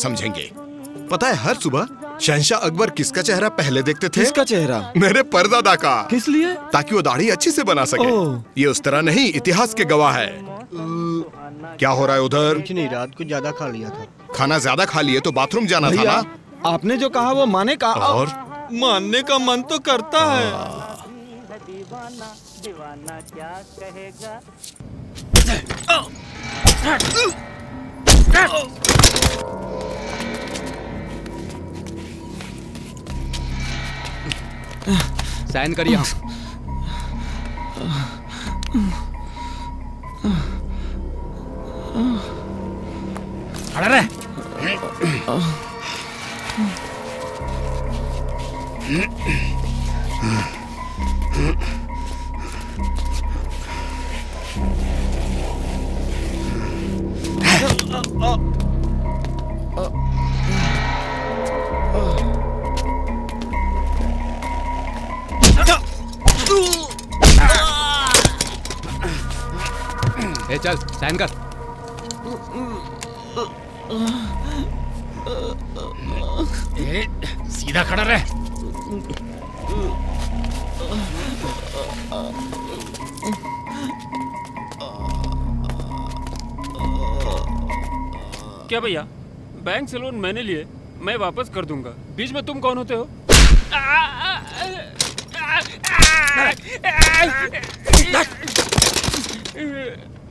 समझेंगे। पता है हर सुबह शहनशाह अकबर किसका चेहरा पहले देखते थे? किसका चेहरा? मेरे परदादा का किस लिए? ताकि वो दाढ़ी अच्छी से बना सके। ये उस तरह नहीं इतिहास के गवाह है। क्या हो रहा है उधर? कुछ नहीं रात को ज़्यादा खा लिया था। खाना ज़्यादा खा लिए तो बाथरूम जाना था ना? आपने जो कहा वो माने का और? मानने का मन तो करता है। साइन करिए खड़ा रहे ए चल साइन कर। ए, सीधा खड़ा रहे। क्या भैया? बैंक से लोन मैंने लिए मैं वापस कर दूँगा। बीच में तुम कौन होते हो?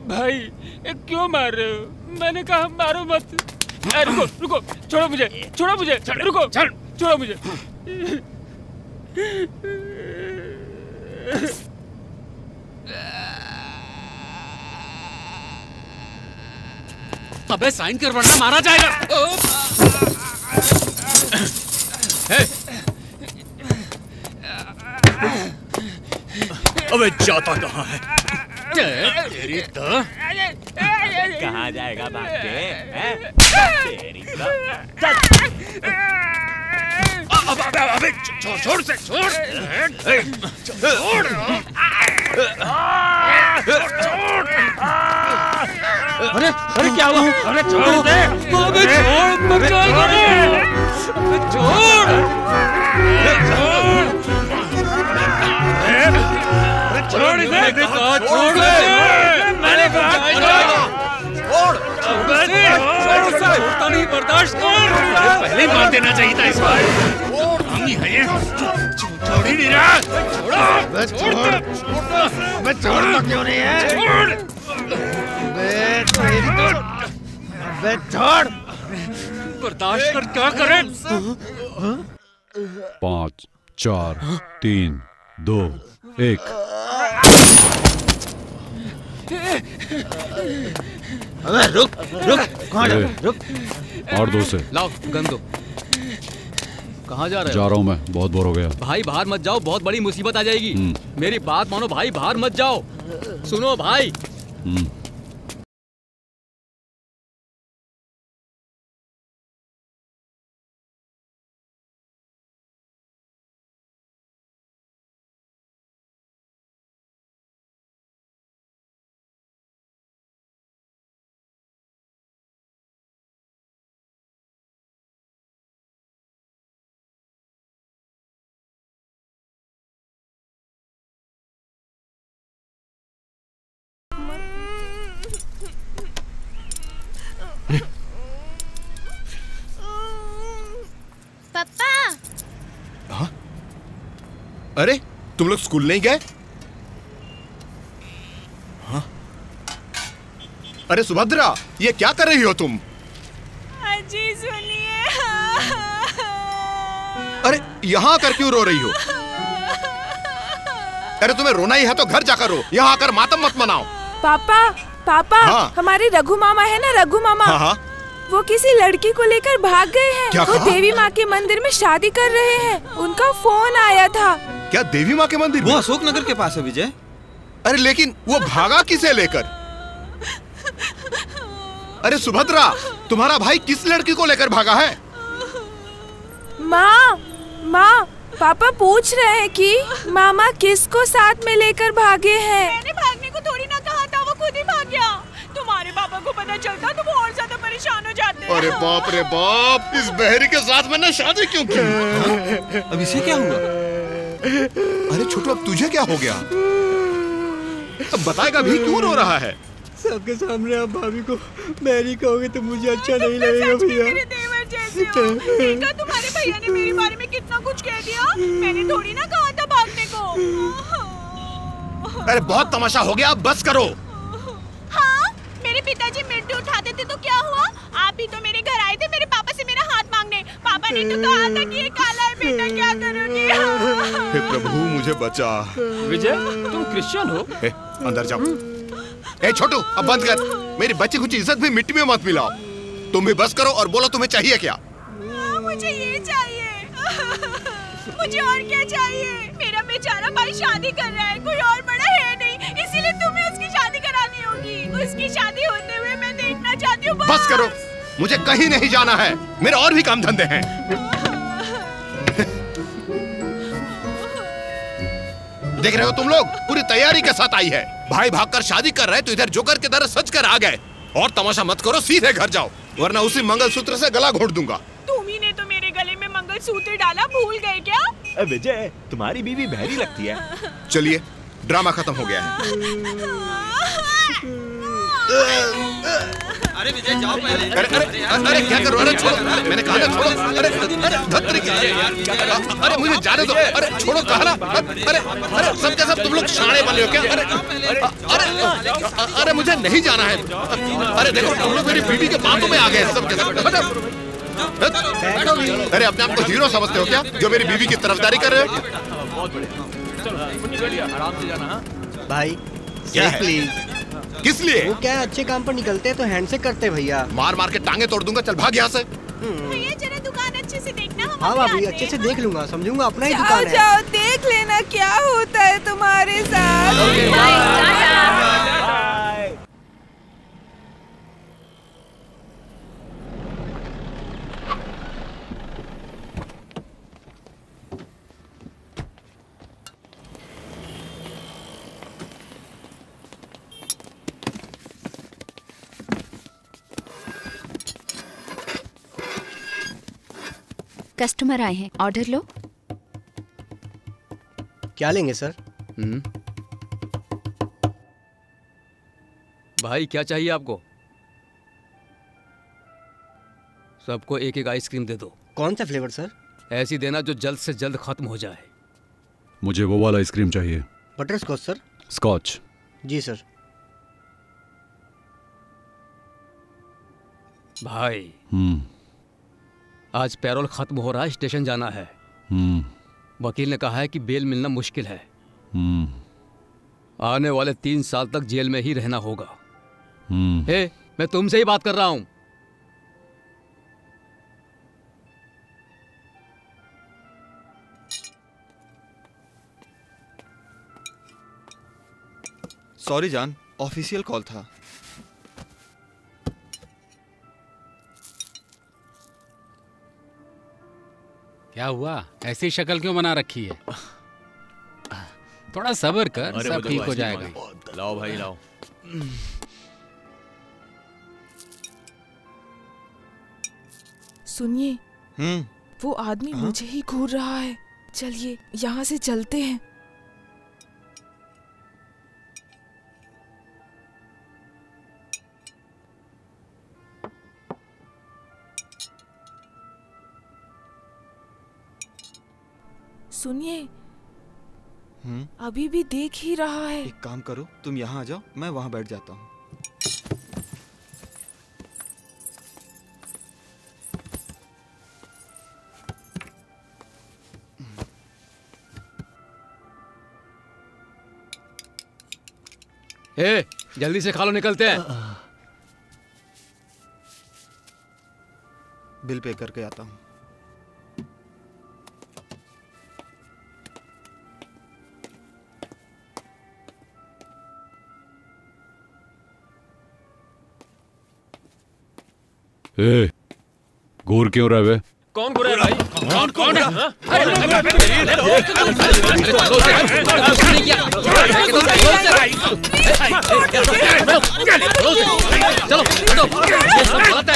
भाई ये क्यों मार रहे हो? मैंने कहा मारो मत। रुको रुको छोड़ो मुझे छोड़ो मुझे रुको छोड़ो मुझे। अबे साइन कर वरना मारा जाएगा ओ! ए, अबे जाता कहाँ है? तेरी तो कहाँ जाएगा भाग के हैं? तेरी तो अब अबे अबे छोड़ छोड़ से छोड़। छोड़। अरे अरे क्या हुआ? अबे छोड़ दे। अबे छोड़ मत अबे छोड़। छोड़ इसे। छोड़ मैंने कहा छोड़ छोड़ता नहीं बर्दाश्त कर। पहले मार देना चाहिए था इस बार। हम ही है छोड़। ही नहीं रहा। छोड़। छोड़। मैं छोड़ता क्यों नहीं है? छोड़। तो छोड़। बर्दाश्त कर क्या करें? पाँच चार तीन दो एक। अबे रुक रुक कहाँ जा रुक। और दो से। लाओ गन दो। कहाँ जा रहे जा रहा हूँ मैं बहुत बोर हो गया। भाई बाहर मत जाओ बहुत बड़ी मुसीबत आ जाएगी। हम्म। मेरी बात मानो भाई बाहर मत जाओ। सुनो भाई। अरे तुम लोग स्कूल नहीं गए? हाँ? अरे सुभद्रा ये क्या कर रही हो तुम? अजी सुनिए। अरे यहाँ आकर क्यों रो रही हो? अरे तुम्हें रोना ही है तो घर जाकर रो। यहाँ आकर मातम मत मनाओ। पापा पापा हाँ। हमारे रघु मामा है ना रघु मामा? हाँ हाँ। वो किसी लड़की को लेकर भाग गए हैं। वो देवी माँ के मंदिर में शादी कर रहे हैं। उनका फ़ोन आया था। क्या देवी माँ के मंदिर वो में? अशोक नगर के पास है विजय। अरे लेकिन वो भागा किसे लेकर? अरे सुभद्रा तुम्हारा भाई किस लड़की को लेकर भागा है? माँ माँ पापा पूछ रहे हैं कि मामा किसको साथ में लेकर भागे हैं। मैंने भागने को थोड़ी ना कहा था वो खुद ही भाग गया। तुम्हारे पापा को पता चलता तो वो और ज़्यादा परेशान हो जाते। अरे बाप रे बाप इस बहरी के साथ मैंने शादी क्यों की? अब इसे क्या हुआ? अरे छोटू अब तुझे क्या हो गया? अब बताएगा भी क्यों रो रहा है? सबके सामने आप भाभी को मैरी कहोगे तो मुझे अच्छा नहीं लगेगा भैया। मेरे देवर जैसे हो। देखा तुम्हारे भैया ने मेरे बारे में कितना कुछ कह दिया? मैंने थोड़ी ना कहा था भागने को। अरे बहुत तमाशा हो गया अब बस करो। हाँ मेरे पिताजी मिर्ची उठाते थे तो क्या हुआ? आप भी तो मेरे घर आए थे मेरे पापा से मेरा पापा ने तो कहा था कि ये काला है बेटा क्या करोगे हे। प्रभु मुझे बचा। विजय तुम क्रिश्चियन हो। ए, अंदर जाओ। ए छोटू अब बंद कर। मेरी बच्ची कुछ इज़्ज़त भी मिट्टी में मत मिलाओ। तुम भी बस करो और बोलो तुम्हें चाहिए क्या? हाँ, मुझे ये चाहिए। मुझे और क्या चाहिए? मेरा बेचारा भाई शादी कर रहा है कोई और बड़ा है नहीं। इसीलिए तुम्हें उसकी शादी करानी होगी। उसकी शादी होते हुए मैं देखना चाहती हूँ बस करो। मुझे कहीं नहीं जाना है। मेरे और भी काम धंधे हैं। देख रहे हो तुम लोग? पूरी तैयारी के साथ आई है। भाई भागकर शादी कर रहे तो इधर जोकर के दर सच कर आ गए। और तमाशा मत करो सीधे घर जाओ वरना उसी मंगलसूत्र से गला घोट दूँगा। तुम ही ने तो मेरे गले में मंगलसूत्र डाला भूल गए क्या? विजय तुम्हारी बीवी बहरी लगती है। चलिए ड्रामा खत्म हो गया है। अरे विजय जाओ पहले अरे अरे अरे क्या करो अरे छोड़ो मैंने कहा ना छोड़ो अरे अरे धत्तरी की अरे मुझे जाने दो अरे छोड़ो कहा ना अरे अरे सब के सब तुम लोग शाणे वाले हो क्या अरे अरे अरे मुझे नहीं जाना है अरे देखो तुम लोग मेरी बीवी के बातों में आ गए सब के सब। अरे अपने आप को हीरो समझते हो क्या जो मेरी बीवी की तरफदारी कर रहे हो भाई क्या प्लीज़ किस लिए? वो क्या अच्छे काम पर निकलते हैं तो हैंड से करते हैं भैया। मार मार के टांगे तोड़ दूँगा चल भाग यहाँ से। भैया जरा दुकान अच्छे से देखना हम हाँ अभी भाभी अच्छे से देख लूँगा समझूँगा अपना ही दुकान है। जाओ देख लेना क्या होता है तुम्हारे साथ। कस्टमर आए हैं। ऑर्डर लो। क्या लेंगे सर? हम्म। भाई क्या चाहिए आपको? सबको एक एक आइसक्रीम दे दो। कौन सा फ्लेवर सर? ऐसी देना जो जल्द से जल्द खत्म हो जाए। मुझे वो वाला आइसक्रीम चाहिए। Butterscotch sir? स्कॉच जी सर। भाई। हम्म। आज पैरोल खत्म हो रहा है स्टेशन जाना है। हम्म। वकील ने कहा है कि बेल मिलना मुश्किल है। हम्म। आने वाले तीन साल तक जेल में ही रहना होगा। हम्म। हे मैं तुमसे ही बात कर रहा हूँ। सॉरी जान ऑफिशियल कॉल था। क्या हुआ? ऐसी शक्ल क्यों बना रखी है? थोड़ा सबर कर सब ठीक हो जाएगा। लाओ भाई लाओ। सुनिए हम्म। वो आदमी मुझे ही घूर रहा है। चलिए यहाँ से चलते हैं। सुनिए। हम्म? अभी भी देख ही रहा है। एक काम करो तुम यहाँ आ जाओ मैं वहाँ बैठ जाता हूँ। हे जल्दी से खा लो निकलते हैं। बिल पे करके आता हूँ। ए, घूर क्यों रहे कौन घूर भाई कौन कौन चलो हटो ये सब गलत है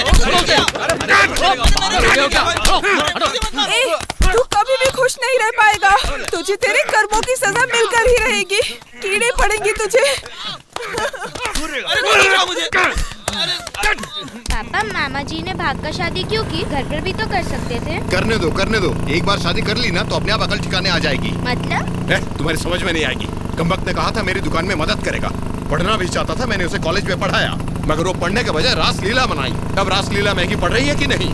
हटो तू कभी भी खुश नहीं रह पाएगा तुझे तेरे कर्मों की सजा मिलकर ही रहेगी कीड़े पड़ेंगे तुझे अरे मुझे पापा मामा जी ने भाग का शादी क्यों की? घर पर भी तो कर सकते थे। करने दो करने दो। एक बार शादी कर ली ना तो अपने आप अकल ठिकाने आ जाएगी। मतलब? ए, तुम्हारी समझ में नहीं आएगी। कमबख्त ने कहा था मेरी दुकान में मदद करेगा। पढ़ना भी चाहता था मैंने उसे कॉलेज में पढ़ाया। मगर वो पढ़ने के बजाय रासलीला बनाई अब रासलीला महँगी पढ़ रही है कि नहीं?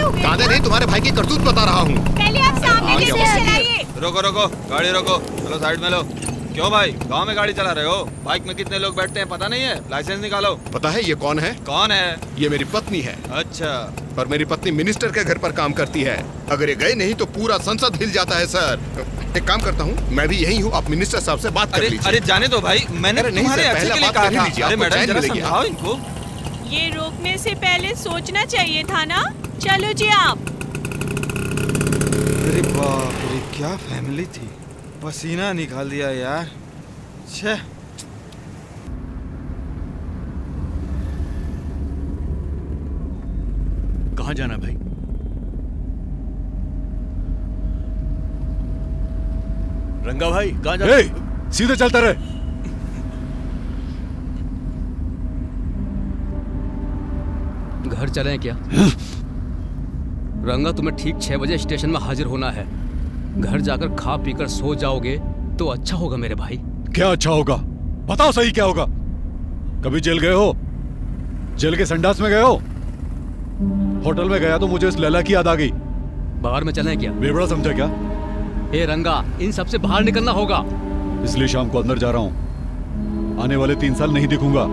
हो कांदे नहीं तुम्हारे भाई की करतूत बता रहा हूँ। पहले आप सामने आ से गया वो। चलाइए। रोको रोको गाड़ी रोको। चलो साइड में लो। क्यों भाई? गाँव में गाड़ी चला रहे हो? बाइक में कितने लोग बैठते हैं पता नहीं है? लाइसेंस निकालो। पता है ये कौन है? कौन है? ये मेरी पत्नी है। अच्छा। और मेरी पत्नी मिनिस्टर के घर पर काम करती है। अगर ये गए नहीं तो पूरा संसद हिल जाता है सर एक काम करता हूँ मैं भी यही हूँ आप मिनिस्टर साहब से बात कर अरे लीजिए। अरे जाने दो भाई मैंने नहीं तुम्हारे सर, अच्छे पहला के लिए बात कहा कर लीजिए, अरे मैडम जरा समझाओ इनको। ये रोकने से पहले सोचना चाहिए था ना? चलो जी आप। अरे बाप रे क्या फैमिली थी? पसीना निकाल दिया यार। छे। कहाँ जाना भाई? रंगा भाई कहाँ जा ए, सीधे चलता रहे। घर चले क्या? रंगा तुम्हें ठीक छह बजे स्टेशन में हाजिर होना है। घर जाकर खा पीकर सो जाओगे तो अच्छा होगा मेरे भाई। क्या अच्छा होगा? बताओ सही क्या होगा? कभी जेल गए हो? जेल के संडास में गए हो? होटल में गया तो मुझे इस लैला की याद आ गई। बाहर में चले क्या? बेबड़ा समझा क्या? ए रंगा इन सबसे बाहर निकलना होगा। इसलिए शाम को अंदर जा रहा हूँ। आने वाले तीन साल नहीं दिखूँगा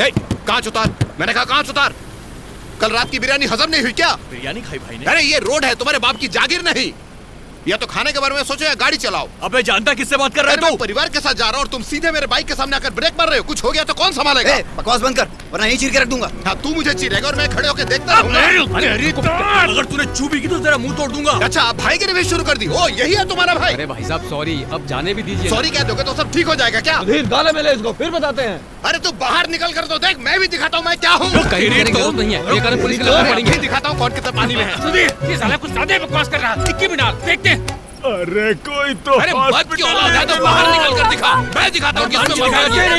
ए, कांच उतार मैंने कहा कांच उतार की बिरयानी हजम नहीं हुई क्या? बिरयानी खाई भाई ने। अरे ये रोड है तुम्हारे बाप की जागीर नहीं। या तो खाने के बारे में सोचो या गाड़ी चलाओ। अबे जानता किससे बात कर रहे हो परिवार के साथ जा रहा हूँ और तुम सीधे मेरे बाइक के सामने आकर ब्रेक मार रहे हो। कुछ हो गया तो कौन संभालेगा? बकवास बंद कर। वरना यहीं चीर के रख दूँगा। हाँ तू मुझे चीरेगा और मैं खड़े होकर देखता रहूँगा। अरे अरे अगर तूने चूबी की तो तेरा मुँह तोड़ दूँगा। अच्छा आप भाईगिरी भी शुरू कर दी। ओ यही है तुम्हारा भाई। अरे भाई साहब सॉरी अब जाने भी दीजिए। सॉरी कह दोगे तो सब ठीक हो जाएगा क्या? गाले में ले इसको फिर बताते हैं। अरे तू बाहर निकल कर तो देख मैं भी दिखाता हूँ मैं क्या हूँ। कहीं ज़रूरत नहीं है ये कारण पुलिस के लगाने पड़ेंगे। दिखाता हूँ कौन कितना पानी में है। सुधीर ये साला कुछ ज़्यादा बकवास कर रहा है। इक्की मिनट देखते हैं। अरे कोई तो अरे बच की औलाद है तो बाहर निकल कर दिखा। मैं दिखाता हूँ किसमें मज़ा है।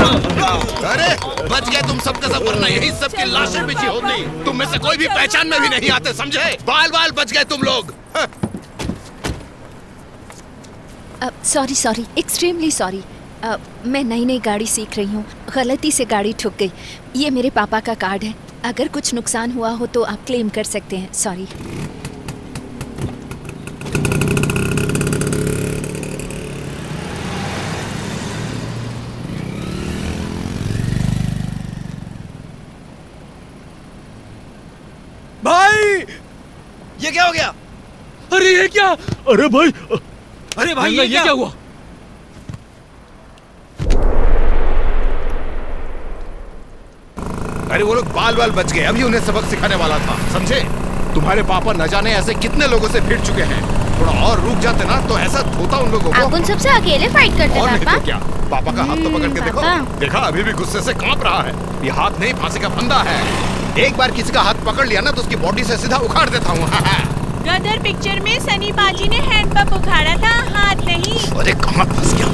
अरे बच गए तुम सबका सब वरना यही सबकी लाशें बिछी होती। तुम में से कोई भी पहचान में भी नहीं आते समझे? बाल बाल बच गए तुम लोग। सॉरी सॉरी एक्सट्रीमली सॉरी मैं नई नई गाड़ी सीख रही हूँ। गलती से गाड़ी ठुक गई। ये मेरे पापा का कार्ड है। अगर कुछ नुकसान हुआ हो तो आप क्लेम कर सकते हैं। सॉरी भाई ये क्या हो गया अरे ये क्या? अरे भाई अरे भाई रंगा, ये क्या? क्या हुआ? अरे वो लोग बाल बाल बच गए अभी उन्हें सबक सिखाने वाला था समझे? तुम्हारे पापा न जाने ऐसे कितने लोगों से भिड़ चुके हैं। थोड़ा और रुक जाते ना तो ऐसा होता उन लोगों को। आप उन सबसे अकेले फाइट करते और नहीं पापा तो क्या? पापा का हाथ तो पकड़ के देखो। देखा अभी भी गुस्से से काँप रहा है। ये हाथ नहीं फांसी का फंदा है। एक बार किसी का हाथ पकड़ लिया ना तो उसकी बॉडी से सीधा उखाड़ देता हूँ। गदर पिक्चर में सनी बाजी ने हैंड पंप उखाड़ा था हाथ नहीं। अरे कहाँ फंस गया?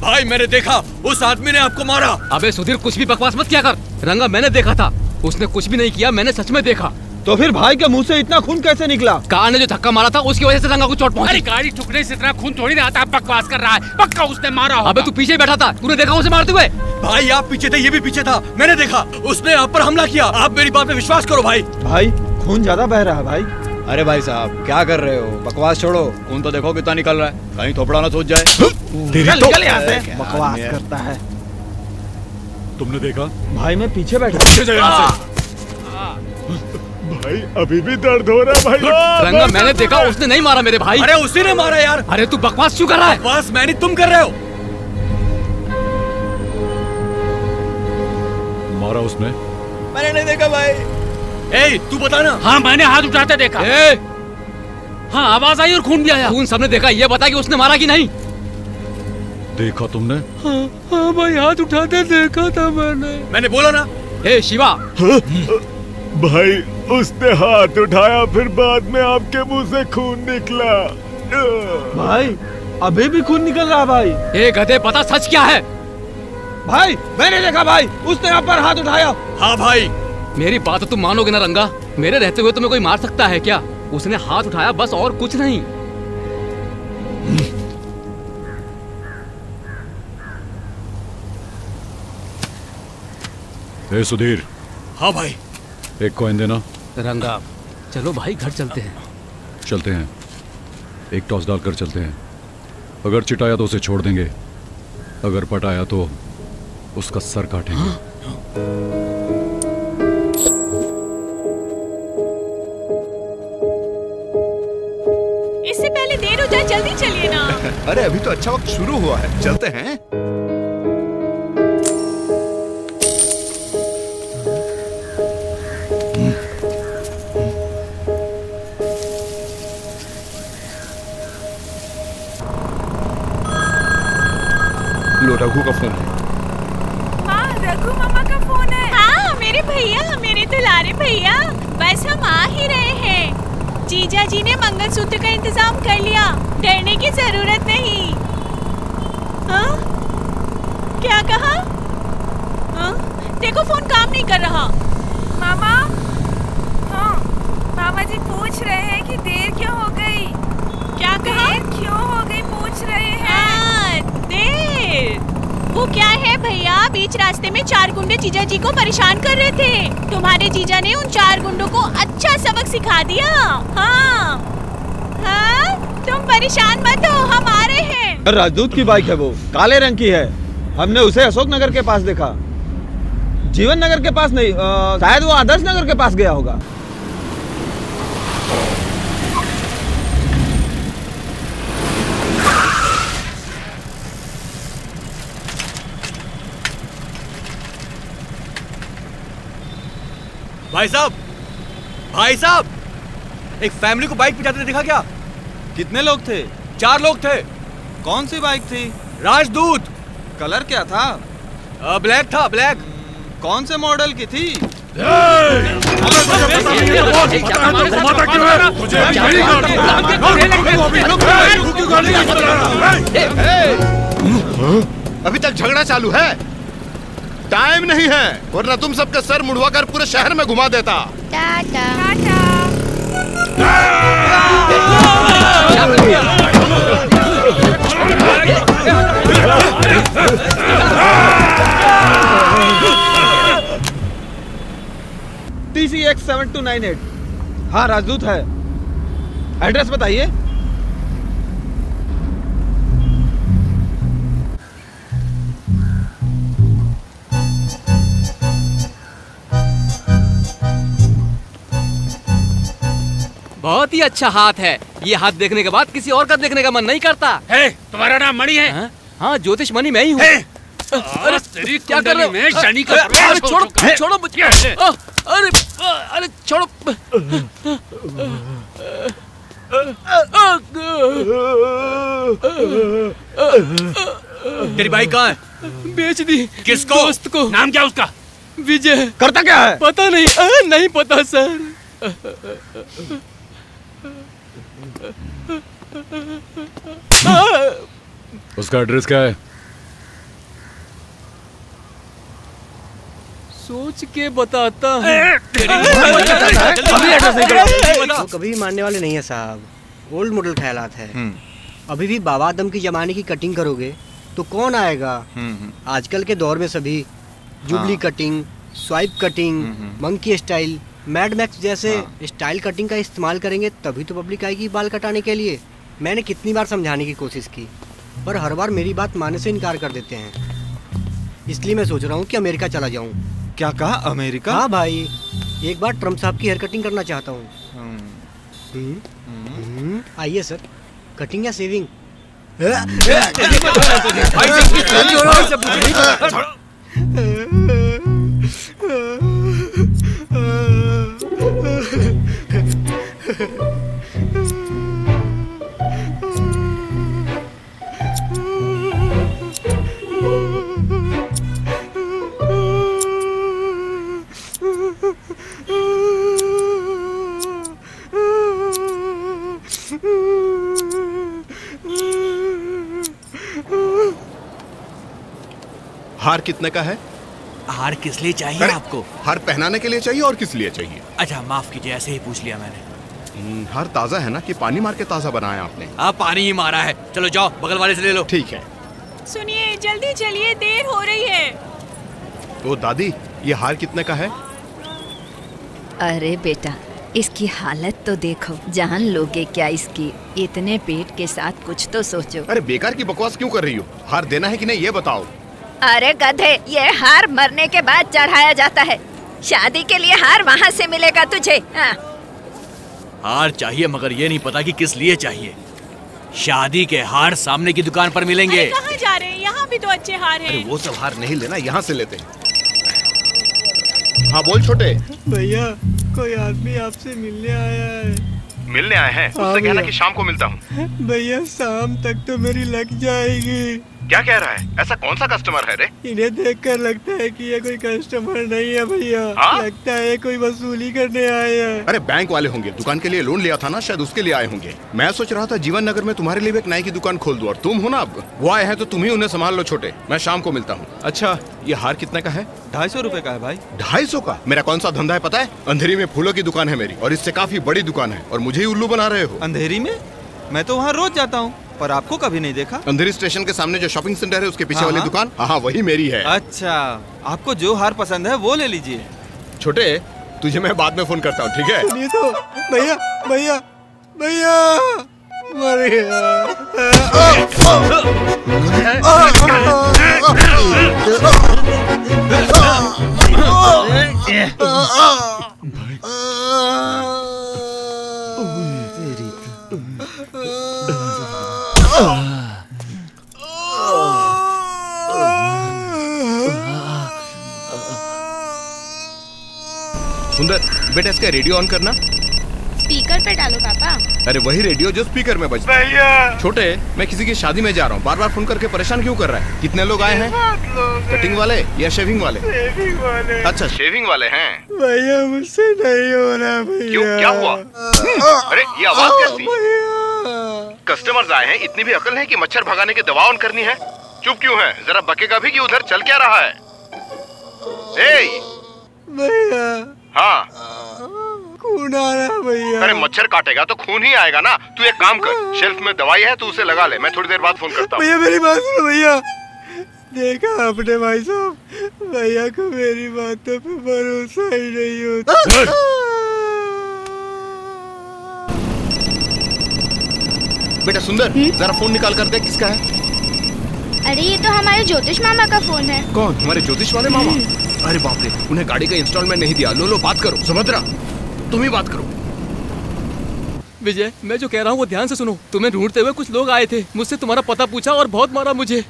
भाई मैंने देखा। उस आदमी ने आपको मारा। अबे सुधीर कुछ भी बकवास मत किया कर। रंगा मैंने देखा था। उसने कुछ भी नहीं किया मैंने सच में देखा। तो फिर भाई के मुँह से इतना खून कैसे निकला? कार ने जो धक्का मारा था उसकी वजह से रंगा को चोट अरे पहुँची गाड़ी ठुकने से इतना खून थोड़ी ना आता बकवास कर रहा है। पक्का उसने मारा होगा। अबे तू पीछे बैठा था तूने देखा उसे मारते हुए? भाई आप पीछे थे ये भी पीछे था मैंने देखा। उसने आप पर हमला किया। आप मेरी बात पे विश्वास करो भाई। भाई खून ज़्यादा बह रहा है भाई। अरे भाई साहब क्या कर रहे हो? बकवास छोड़ो। खून तो देखो कितना निकल रहा है। कहीं थोपड़ा ना सोच जाए। क्या बकवास करता है। तुमने देखा? भाई मैं पीछे बैठा। पीछे से भाई अभी भी दर्द हो रहा है भाई। रंगा मैंने देखा उसने नहीं मारा मेरे भाई। अरे उसी ने मारा यार। अरे तू बकवास क्यों कर रहा है? बस मैंने तुम कर रहे हो। मारा उसने। मैंने नहीं देखा भाई। ए तू बता ना। हाँ मैंने हाथ उठाते देखा। ए, हाँ आवाज़ आई और खून भी आया। खून सबने देखा ये बता कि उसने मारा कि नहीं? देखा तुमने? हाँ हाँ भाई हाथ उठाते देखा था मैंने। मैंने बोला ना। ए शिवा। भाई उसने हाथ उठाया फिर बाद में आपके मुँह से खून निकला। भाई अभी भी खून निकल रहा भाई। ए गधे पता सच क्या है? भाई मैंने देखा भाई उसने यहाँ पर हाथ उठाया। हाँ भाई। मेरी बात तो तुम मानोगे ना रंगा? मेरे रहते हुए तुम्हें कोई मार सकता है क्या? उसने हाथ उठाया बस और कुछ नहीं। ए सुधीर। हाँ भाई। एक कॉइन देना। रंगा चलो भाई घर चलते हैं। चलते हैं। एक टॉस डालकर चलते हैं। अगर चिटाया तो उसे छोड़ देंगे। अगर पटाया तो उसका सर काटेंगे। हाँ? इससे पहले देर हो जाए जल्दी चलिए ना। अरे अभी तो अच्छा वक्त शुरू हुआ है। चलते हैं। लो रघु का फ़ोन है। हाँ रघु मामा का फ़ोन है। हाँ मेरे भैया मेरे दुलारे भैया बस हम आ ही रहे हैं। जीजा जी ने मंगलसूत्र का इंतज़ाम कर लिया डरने की ज़रूरत नहीं। हाँ? क्या कहा? हाँ? देखो फ़ोन काम नहीं कर रहा। मामा? हाँ मामा जी पूछ रहे हैं कि देर क्यों हो गई क्या कहा देर क्यों हो गई पूछ रहे हैं हाँ, वो क्या है भैया? बीच रास्ते में चार गुंडे जीजा जी को परेशान कर रहे थे। तुम्हारे जीजा ने उन चार गुंडों को अच्छा सबक सिखा दिया। हाँ। हाँ? तुम परेशान मत हो, हम आ रहे हैं। राजदूत की बाइक है वो, काले रंग की है। हमने उसे अशोक नगर के पास देखा। जीवन नगर के पास नहीं शायद वो आदर्श नगर के पास गया होगा। भाई साहब भाई साहब एक फैमिली को बाइक पे जाते देखा क्या? कितने लोग थे? चार लोग थे। कौन सी बाइक थी? राजदूत। कलर क्या था? आ, ब्लैक था ब्लैक कौन से मॉडल की थी? अभी तक झगड़ा चालू है। टाइम नहीं है वरना तुम सबके सर मुड़वा कर पूरे शहर में घुमा देता। Tata. T C X seven two nine eight हाँ राजदूत है। एड्रेस बताइए। बहुत ही अच्छा हाथ है। ये हाथ देखने के बाद किसी और का देखने का मन नहीं करता। है तुम्हारा नाम मणि है? हाँ, हाँ ज्योतिष मणि मैं ही हूँ। अरे तेरी क्या कर रहे हो? में शनि का अरे, छोड़ो छोड़ो मुझे अरे अरे छोड़ो। तेरी बाइक कहाँ है? बेच दी। किसको? दोस्त को। नाम क्या उसका? विजय। करता क्या है? पता नहीं नहीं पता सर। उसका एड्रेस क्या है? सोच के बताता हूँ। कभी मानने वाले नहीं है साहब। ओल्ड मॉडल ख्यालात है। अभी भी बाबा आदम की जमाने की कटिंग करोगे तो कौन आएगा? आजकल के दौर में सभी जुबली हाँ। Cutting swipe cutting monkey style Mad Max जैसे स्टाइल कटिंग का इस्तेमाल करेंगे तभी तो पब्लिक आएगी बाल कटाने के लिए। मैंने कितनी बार समझाने की कोशिश की पर हर बार मेरी बात मानने से इनकार कर देते हैं। इसलिए मैं सोच रहा हूँ कि अमेरिका चला जाऊँ। क्या कहा अमेरिका? हाँ भाई एक बार ट्रंप साहब की हेयर कटिंग करना चाहता हूँ। हम्म, हम्म, आइए सर कटिंग या सेविंग हार कितने का है? हार किस लिए चाहिए आपको? हार पहनाने के लिए चाहिए और किस लिए चाहिए? अच्छा माफ़ कीजिए ऐसे ही पूछ लिया मैंने। हम्म, हार ताज़ा है ना कि पानी मार के ताज़ा बनाया आपने? आप पानी ही मारा है। चलो जाओ बगल वाले से ले लो। ठीक है। सुनिए जल्दी चलिए देर हो रही है। तो दादी ये हार कितने का है? अरे बेटा इसकी हालत तो देखो। जान लोगे क्या इसकी? इतने पेट के साथ कुछ तो सोचो। अरे बेकार की बकवास क्यों कर रही हो? हार देना है कि नहीं ये बताओ। अरे गधे ये हार मरने के बाद चढ़ाया जाता है। शादी के लिए हार वहाँ से मिलेगा तुझे। हाँ। हार चाहिए मगर ये नहीं पता कि किस लिए चाहिए। शादी के हार सामने की दुकान पर मिलेंगे। कहाँ जा रहे हैं? यहाँ भी तो अच्छे हार अरे हैं वो सब हार नहीं लेना यहाँ से लेते हैं। हाँ बोल छोटे। भैया कोई आदमी आपसे मिलने आया है। मिलने आए हैं? हाँ उससे कहना कि शाम को मिलता हूँ। भैया शाम तक तो मेरी लग जाएगी। क्या कह रहा है? ऐसा कौन सा कस्टमर है रे? इन्हें देखकर लगता है कि ये कोई कस्टमर नहीं है भैया। हाँ? लगता है कोई वसूली करने आए हैं। अरे बैंक वाले होंगे। दुकान के लिए लोन लिया था ना शायद उसके लिए आए होंगे। मैं सोच रहा था जीवन नगर में तुम्हारे लिए भी एक नाई की दुकान खोल दूँ और तुम हो ना अब। वो आए हैं तो तुम ही उन्हें संभाल लो छोटे। मैं शाम को मिलता हूँ। अच्छा ये हार कितने का है? ढाई सौ रूपए का है भाई। ढाई सौ का? मेरा कौन सा धंधा है पता है? अंधेरी में फूलों की दुकान है मेरी और इससे काफ़ी बड़ी दुकान है और मुझे ही उल्लू बना रहे हो। अंधेरी में? मैं तो वहाँ रोज जाता हूँ पर आपको कभी नहीं देखा अंधेरी स्टेशन के सामने जो शॉपिंग सेंटर है उसके पीछे हाँ, वाली हाँ। दुकान हाँ वही मेरी है अच्छा आपको जो हार पसंद है वो ले लीजिए छोटे तुझे मैं बाद में फ़ोन करता हूँ ठीक है तो भैया भैया भैया मर सुंदर बेटा इसका रेडियो ऑन करना। स्पीकर पे डालो पापा। अरे वही रेडियो जो स्पीकर में बजता है। छोटे मैं किसी की शादी में जा रहा हूँ। बार बार फ़ोन करके परेशान क्यों कर रहा है? कितने लोग आए हैं? कटिंग वाले या शेविंग वाले? शेविंग वाले। अच्छा शेविंग वाले हैं। भैया मुझसे नहीं हो रहा भैया। क्यों क्या हुआ? अरे ये आवाज़ कैसी कस्टमर्स आए हैं इतनी भी अकल है कि मच्छर भगाने की दवा ऑन करनी है। चुप क्यों है? जरा बकेगा भी कि उधर चल क्या रहा है? ए भैया। हाँ। खून आ रहा है भैया। अरे मच्छर काटेगा तो खून ही आएगा ना। तू एक काम कर शेल्फ में दवाई है तू उसे लगा ले। मैं थोड़ी देर बाद फ़ोन करता हूँ। भैया मेरी बात सुनो भैया। देखा आपने भाई साहब? भैया को मेरी बातों पे भरोसा ही नहीं होता। बेटा सुंदर जरा फ़ोन निकाल कर दे किसका है। अरे ये तो हमारे ज्योतिष मामा का फ़ोन है। कौन? हमारे ज्योतिष वाले मामा? अरे बाप रे उन्हें गाड़ी का इंस्टॉलमेंट नहीं दिया। लो लो बात करो। सुभद्रा तुम ही बात करो। विजय मैं जो कह रहा हूँ वो ध्यान से सुनो। तुम्हें ढूंढते हुए कुछ लोग आए थे। मुझसे तुम्हारा पता पूछा और बहुत मारा मुझे।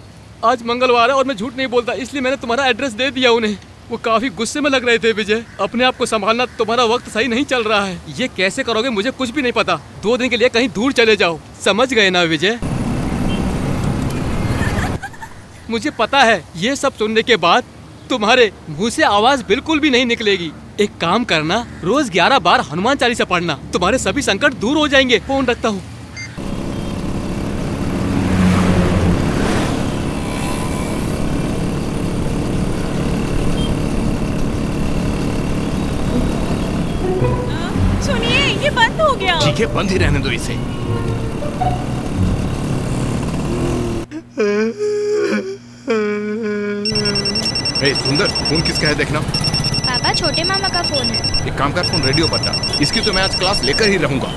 आज मंगलवार है और मैं झूठ नहीं बोलता इसलिए मैंने तुम्हारा एड्रेस दे दिया उन्हें। वो काफ़ी गुस्से में लग रहे थे विजय। अपने आप को संभालना तुम्हारा वक्त सही नहीं चल रहा है। ये कैसे करोगे मुझे कुछ भी नहीं पता। दो दिन के लिए कहीं दूर चले जाओ। समझ गए ना विजय? मुझे पता है ये सब सुनने के बाद तुम्हारे मुँह से आवाज़ बिल्कुल भी नहीं निकलेगी। एक काम करना रोज ग्यारह बार हनुमान चालीसा पढ़ना। तुम्हारे सभी संकट दूर हो जाएँगे। फ़ोन रखता हूँ। सुनिए ये बंद हो गया। ठीक है बंद ही रहने दो इसे। ए, सुंदर फ़ोन किसका है देखना? पापा छोटे मामा का फ़ोन है। एक काम कर फ़ोन रेडियो पर डाल। इसकी तो मैं आज क्लास लेकर ही रहूँगा।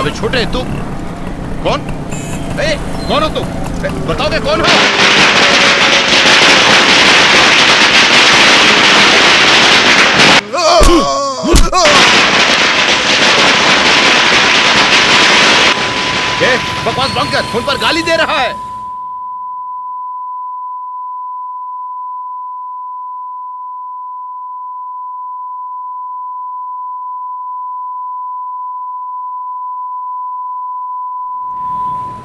अबे छोटे तू कौन? ए, कौन हो तुम ए, बताओगे कौन हो? बकवास बंद कर फ़ोन पर गाली दे रहा है।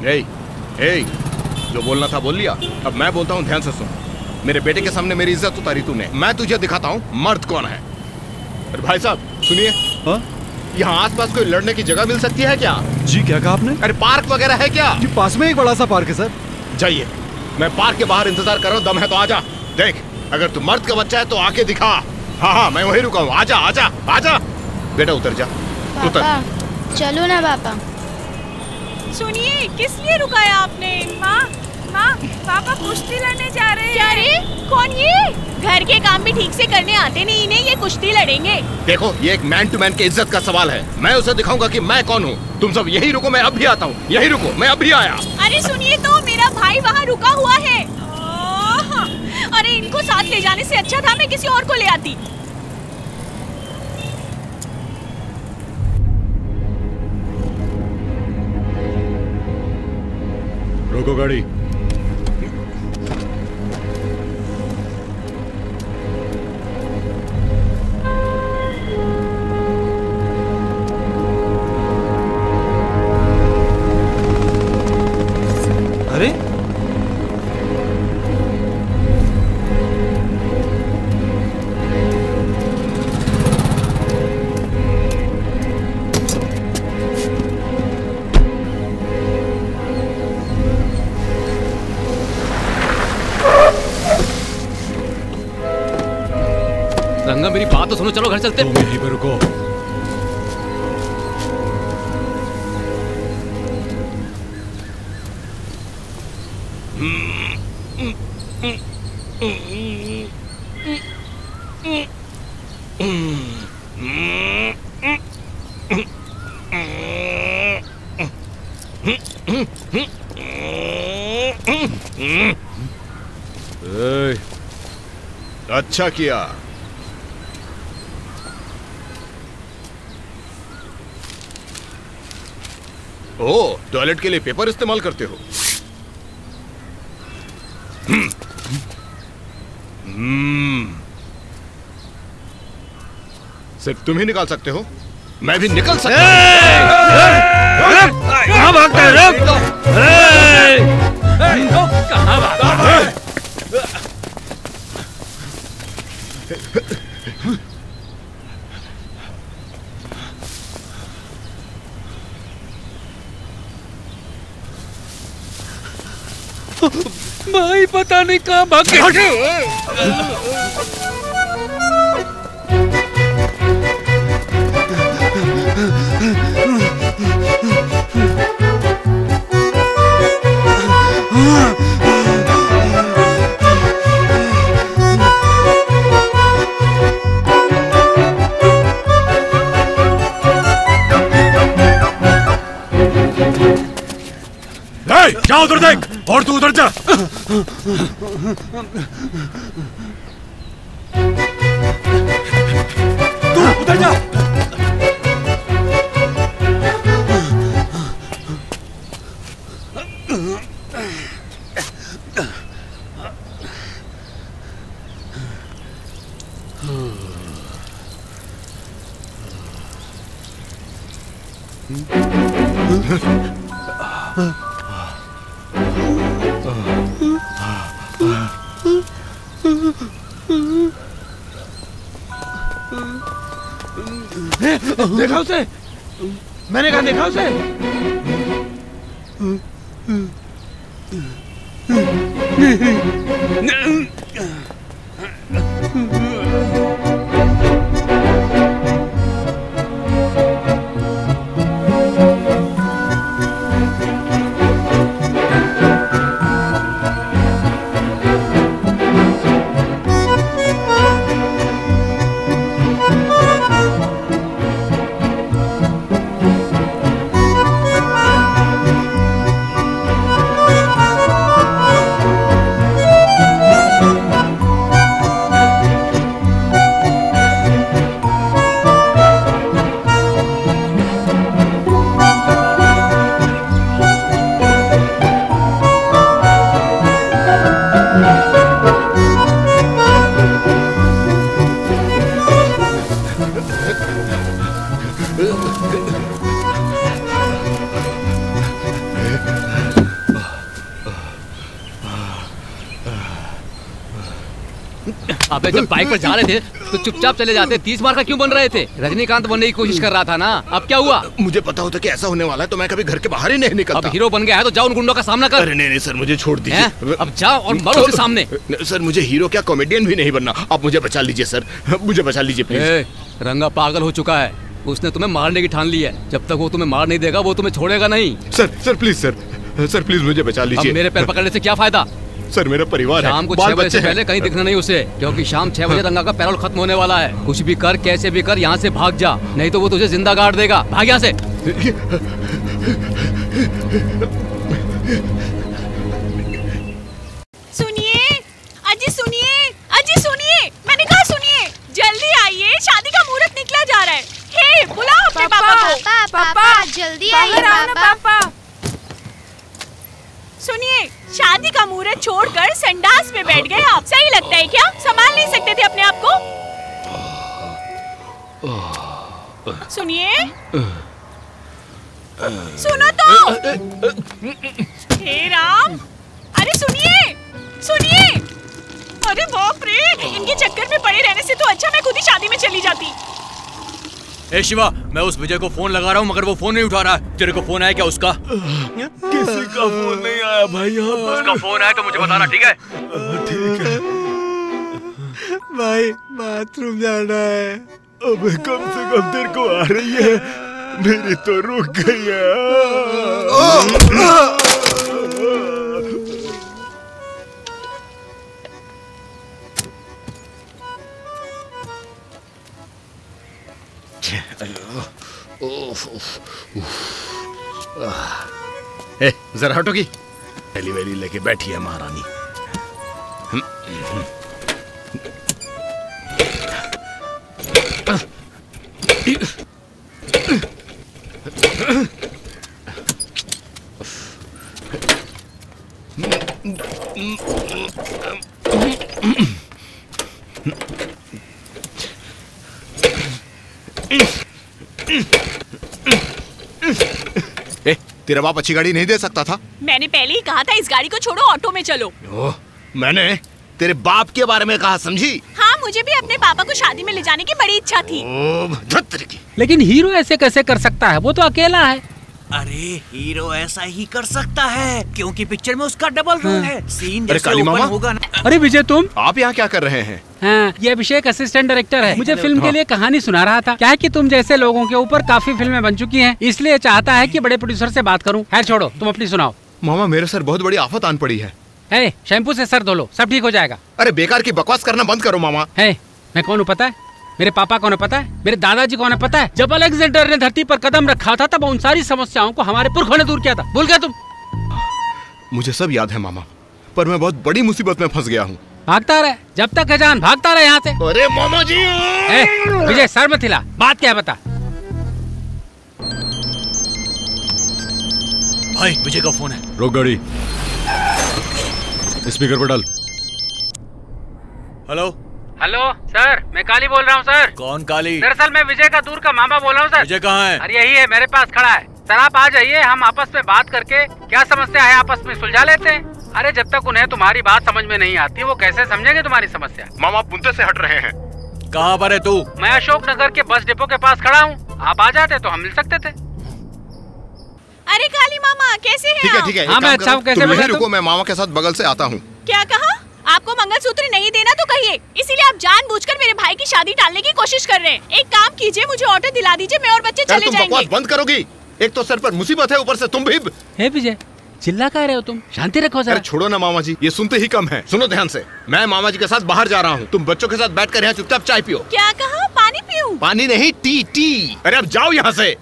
ए, ए, जो बोलना था बोल लिया। अब मैं बोलता हूँ ध्यान से सुन। मेरे बेटे के सामने मेरी इज़्ज़त उतारी तूने। मैं तुझे दिखाता हूँ मर्द कौन है। अरे भाई साहब सुनिए। यहाँ आसपास कोई लड़ने की जगह मिल सकती है क्या? जी क्या कहा आपने? अरे पार्क वगैरह है क्या? जी पास में एक बड़ा सा पार्क है सर। जाइए। मैं पार्क के बाहर इंतज़ार कर रहा हूँ दम है तो आजा। देख अगर तू मर्द का बच्चा है तो आके दिखा। हाँ हाँ मैं वही रुका हूँ। आजा आजा आजा। बेटा उतर जा। उतर। चलो ना पापा। सुनिए किस लिए रुकाया आपने? माँ माँ पापा कुश्ती लड़ने जा रहे हैं। क्या रे? कौन ये? घर के काम भी ठीक से करने आते नहीं इन्हें ये कुश्ती लड़ेंगे। देखो ये एक मैन टू मैन की इज़्ज़त का सवाल है। मैं उसे दिखाऊँगा कि मैं कौन हूँ। तुम सब यही रुको मैं अब भी आता हूँ। यही रुको मैं अब भी आया। अरे सुनिए तो मेरा भाई वहाँ रुका हुआ है। अरे इनको साथ ले जाने से अच्छा था मैं किसी और को ले आती। रोको गाड़ी। चलते तुम यहीं पे रुको अच्छा किया ओ टॉयलेट के लिए पेपर इस्तेमाल करते हो हम्म। हम्म। सिर्फ़ तुम ही निकाल सकते हो मैं भी निकल सकता हूँ कहाँ भागता है रुक कहाँ भागता है पता नहीं कहाँ भाग गए। あっ。देखा उसे? मैंने कहा देखा उसे? नहीं। जब बाइक पर जा रहे थे तो चुपचाप चले जाते। तीस मार का क्यों बन रहे थे? रजनीकांत बनने की कोशिश कर रहा था ना। अब क्या हुआ? मुझे पता होता कि ऐसा होने वाला है तो मैं कभी घर के बाहर ही नहीं निकलता। अब हीरो बन गया है तो जाओ उन गुंडों का सामना कर। अरे नहीं नहीं सर मुझे छोड़ दीजिए? अब जाओ और मरो उसके सामने। सर मुझे हीरो क्या कॉमेडियन भी नहीं बनना। आप मुझे बचा लीजिए सर। मुझे बचा लीजिए प्लीज़ रंगा पागल हो चुका है। उसने तुम्हें मारने की ठान ली है। जब तक वो तुम्हें मार नहीं देगा वो तुम्हें छोड़ेगा नहीं। Sir sir please sir. Sir please मुझे बचा लीजिए। मेरे पैर पकड़ने से क्या फ़ायदा? सर मेरा परिवार शाम को छह बजे से पहले कहीं दिखना नहीं उसे क्योंकि शाम छह बजे रंगा का पैरोल खत्म होने वाला है। कुछ भी कर कैसे भी कर यहाँ से भाग जा। नहीं तो वो तुझे ज़िंदा गाड़ देगा। भाग यहाँ से। सुनिए। सुनो तो। हे राम। अरे सुनिए सुनिए। अरे बाप रे इनके चक्कर में पड़े रहने से तो अच्छा मैं खुद ही शादी में चली जाती। ए शिवा मैं उस विजय को फ़ोन लगा रहा हूँ मगर वो फ़ोन नहीं उठा रहा। है तेरे को फ़ोन आया क्या उसका? किसी का फ़ोन नहीं आया भाई यहाँ पर। उसका फ़ोन आया तो मुझे बताना ठीक है ठीक है। भाई बाथरूम जाना है। अबे कम से कम तेरे को आ रही है। मेरी तो रुक गई है। जरा हटो की। थैली वैली लेके बैठी है महारानी। ए, तेरा बाप अच्छी गाड़ी नहीं दे सकता था। मैंने पहले ही कहा था इस गाड़ी को छोड़ो ऑटो में चलो। ओह, मैंने तेरे बाप के बारे में कहा समझी? मुझे भी अपने पापा को शादी में ले जाने की बड़ी इच्छा थी। ओह, धत्तरी की। लेकिन हीरो ऐसे कैसे कर सकता है? वो तो अकेला है। अरे हीरो ऐसा ही कर सकता है क्योंकि पिक्चर में उसका डबल रोल है। सीन अरे जैसे काली मामा। होगा ना। अरे विजय तुम? आप यहाँ क्या कर रहे हैं? हाँ ये अभिषेक असिस्टेंट डायरेक्टर है। मुझे फ़िल्म के लिए कहानी सुना रहा था। क्या है कि तुम जैसे लोगों के ऊपर काफ़ी फ़िल्में बन चुकी हैं इसलिए चाहता है कि बड़े प्रोड्यूसर से बात करूँ। खैर छोड़ो तुम अपनी सुनाओ। मामा मेरे सर बहुत बड़ी आफत आन पड़ी है। है शैम्पू से सर धो लो सब ठीक हो जाएगा। अरे बेकार की बकवास करना बंद करो मामा। है मैं कौन हूँ पता है? मेरे पापा कौन है पता है? मेरे दादाजी कौन है पता है? जब अलेक्जेंडर ने धरती पर कदम रखा था तब उन सारी समस्याओं को हमारे पुरखों ने दूर किया था। भूल गया तुम? मुझे सब याद है मामा। पर मैं बहुत बड़ी मुसीबत में फंस गया हूँ। भागता रहे। जब तक है जान भागता रहे यहाँ से। अरे मामा जी ए, विजय सर मत हिला। बात क्या है बता? भाई विजय का फ़ोन है। रोक गाड़ी। स्पीकर पर डाल। हेलो? हेलो सर मैं काली बोल रहा हूँ सर। कौन काली? दरअसल मैं विजय का दूर का मामा बोल रहा हूँ सर। विजय कहाँ है? अरे यही है मेरे पास खड़ा है। सर आप आ जाइए हम आपस में बात करके क्या समस्या है आपस में सुलझा लेते हैं। अरे जब तक उन्हें तुम्हारी बात समझ में नहीं आती वो कैसे समझेंगे तुम्हारी समस्या? मामा पुंते से हट रहे हैं। कहाँ पर है तू? मैं अशोक नगर के बस डिपो के पास खड़ा हूँ। आप आ जाते तो हम मिल सकते थे। अरे काली मामा कैसे हैं ठीक है ठीक है हाँ, मैं अच्छा हूँ, कैसे तुम बैठे यहीं तुम? रुको मैं मामा के साथ बगल से आता हूँ। क्या कहा? आपको मंगलसूत्र नहीं देना तो कहिए। इसीलिए आप जानबूझकर मेरे भाई की शादी टालने की कोशिश कर रहे हैं। एक काम कीजिए मुझे ऑटो दिला दीजिए मैं और बच्चे चले तुम जाएँगे। बंद करोगी? एक तो सर पर मुसीबत है ऊपर से तुम भी। है विजय चिल्ला कह रहे हो तुम? शांति रखो जरा। छोड़ो ना मामा जी ये सुनते ही कम है। सुनो ध्यान से मैं मामा जी के साथ बाहर जा रहा हूँ। तुम बच्चों के साथ बैठकर यहाँ चुपचाप चाय पियो। क्या कहा? पानी पीऊं? पानी नहीं टी टी। अरे अब जाओ यहाँ से।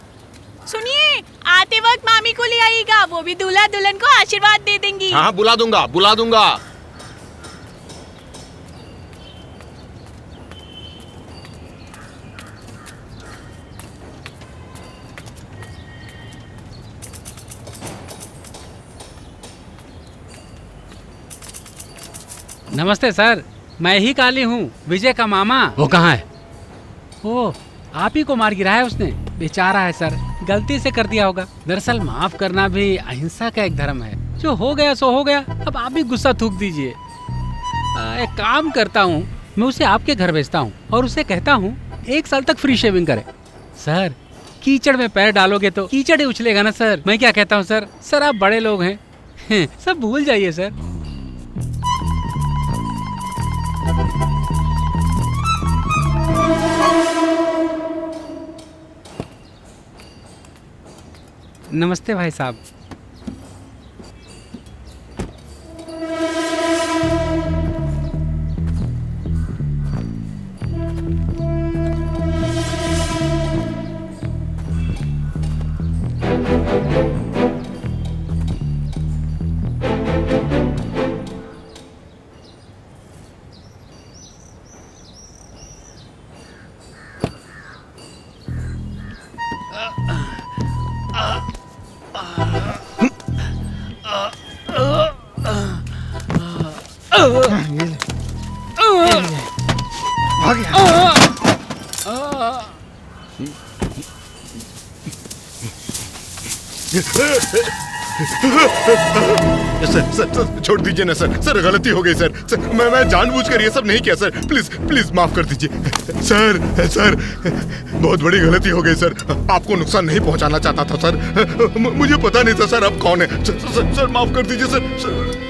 सुनिए आते वक्त मामी को ले आइएगा वो भी दूल्हा दुल्हन को आशीर्वाद दे देंगी। हाँ हाँ, बुला दूँगा बुला दूँगा। नमस्ते सर मैं ही काली हूँ विजय का मामा। वो कहाँ है? ओ आप ही को मार गिरा है उसने। बेचारा है, सर। गलती से कर दिया होगा। दरअसल माफ़ करना भी अहिंसा का एक धर्म है। जो हो गया, सो हो गया। अब आप भी गुस्सा थूक दीजिए। एक काम करता हूँ। मैं उसे आपके घर भेजता हूँ और उसे कहता हूँ, एक साल तक फ्री शेविंग करे। सर, कीचड़ में पैर डालोगे तो कीचड़ ही उछलेगा ना, सर? मैं क्या कहता हूँ, सर? सर, आप बड़े लोग हैं। सब भूल जाइए, सर। नमस्ते भाई साहब। सर सर छोड़ दीजिए ना सर। सर गलती हो गई सर। सर मैं मैं जानबूझकर ये सब नहीं किया सर। प्लीज़ प्लीज़ माफ़ कर दीजिए। सर सर बहुत बड़ी गलती हो गई सर। आपको नुकसान नहीं पहुंचाना चाहता था सर। मुझे पता नहीं था सर अब कौन है। सर सर, सर माफ़ कर दीजिए सर। सर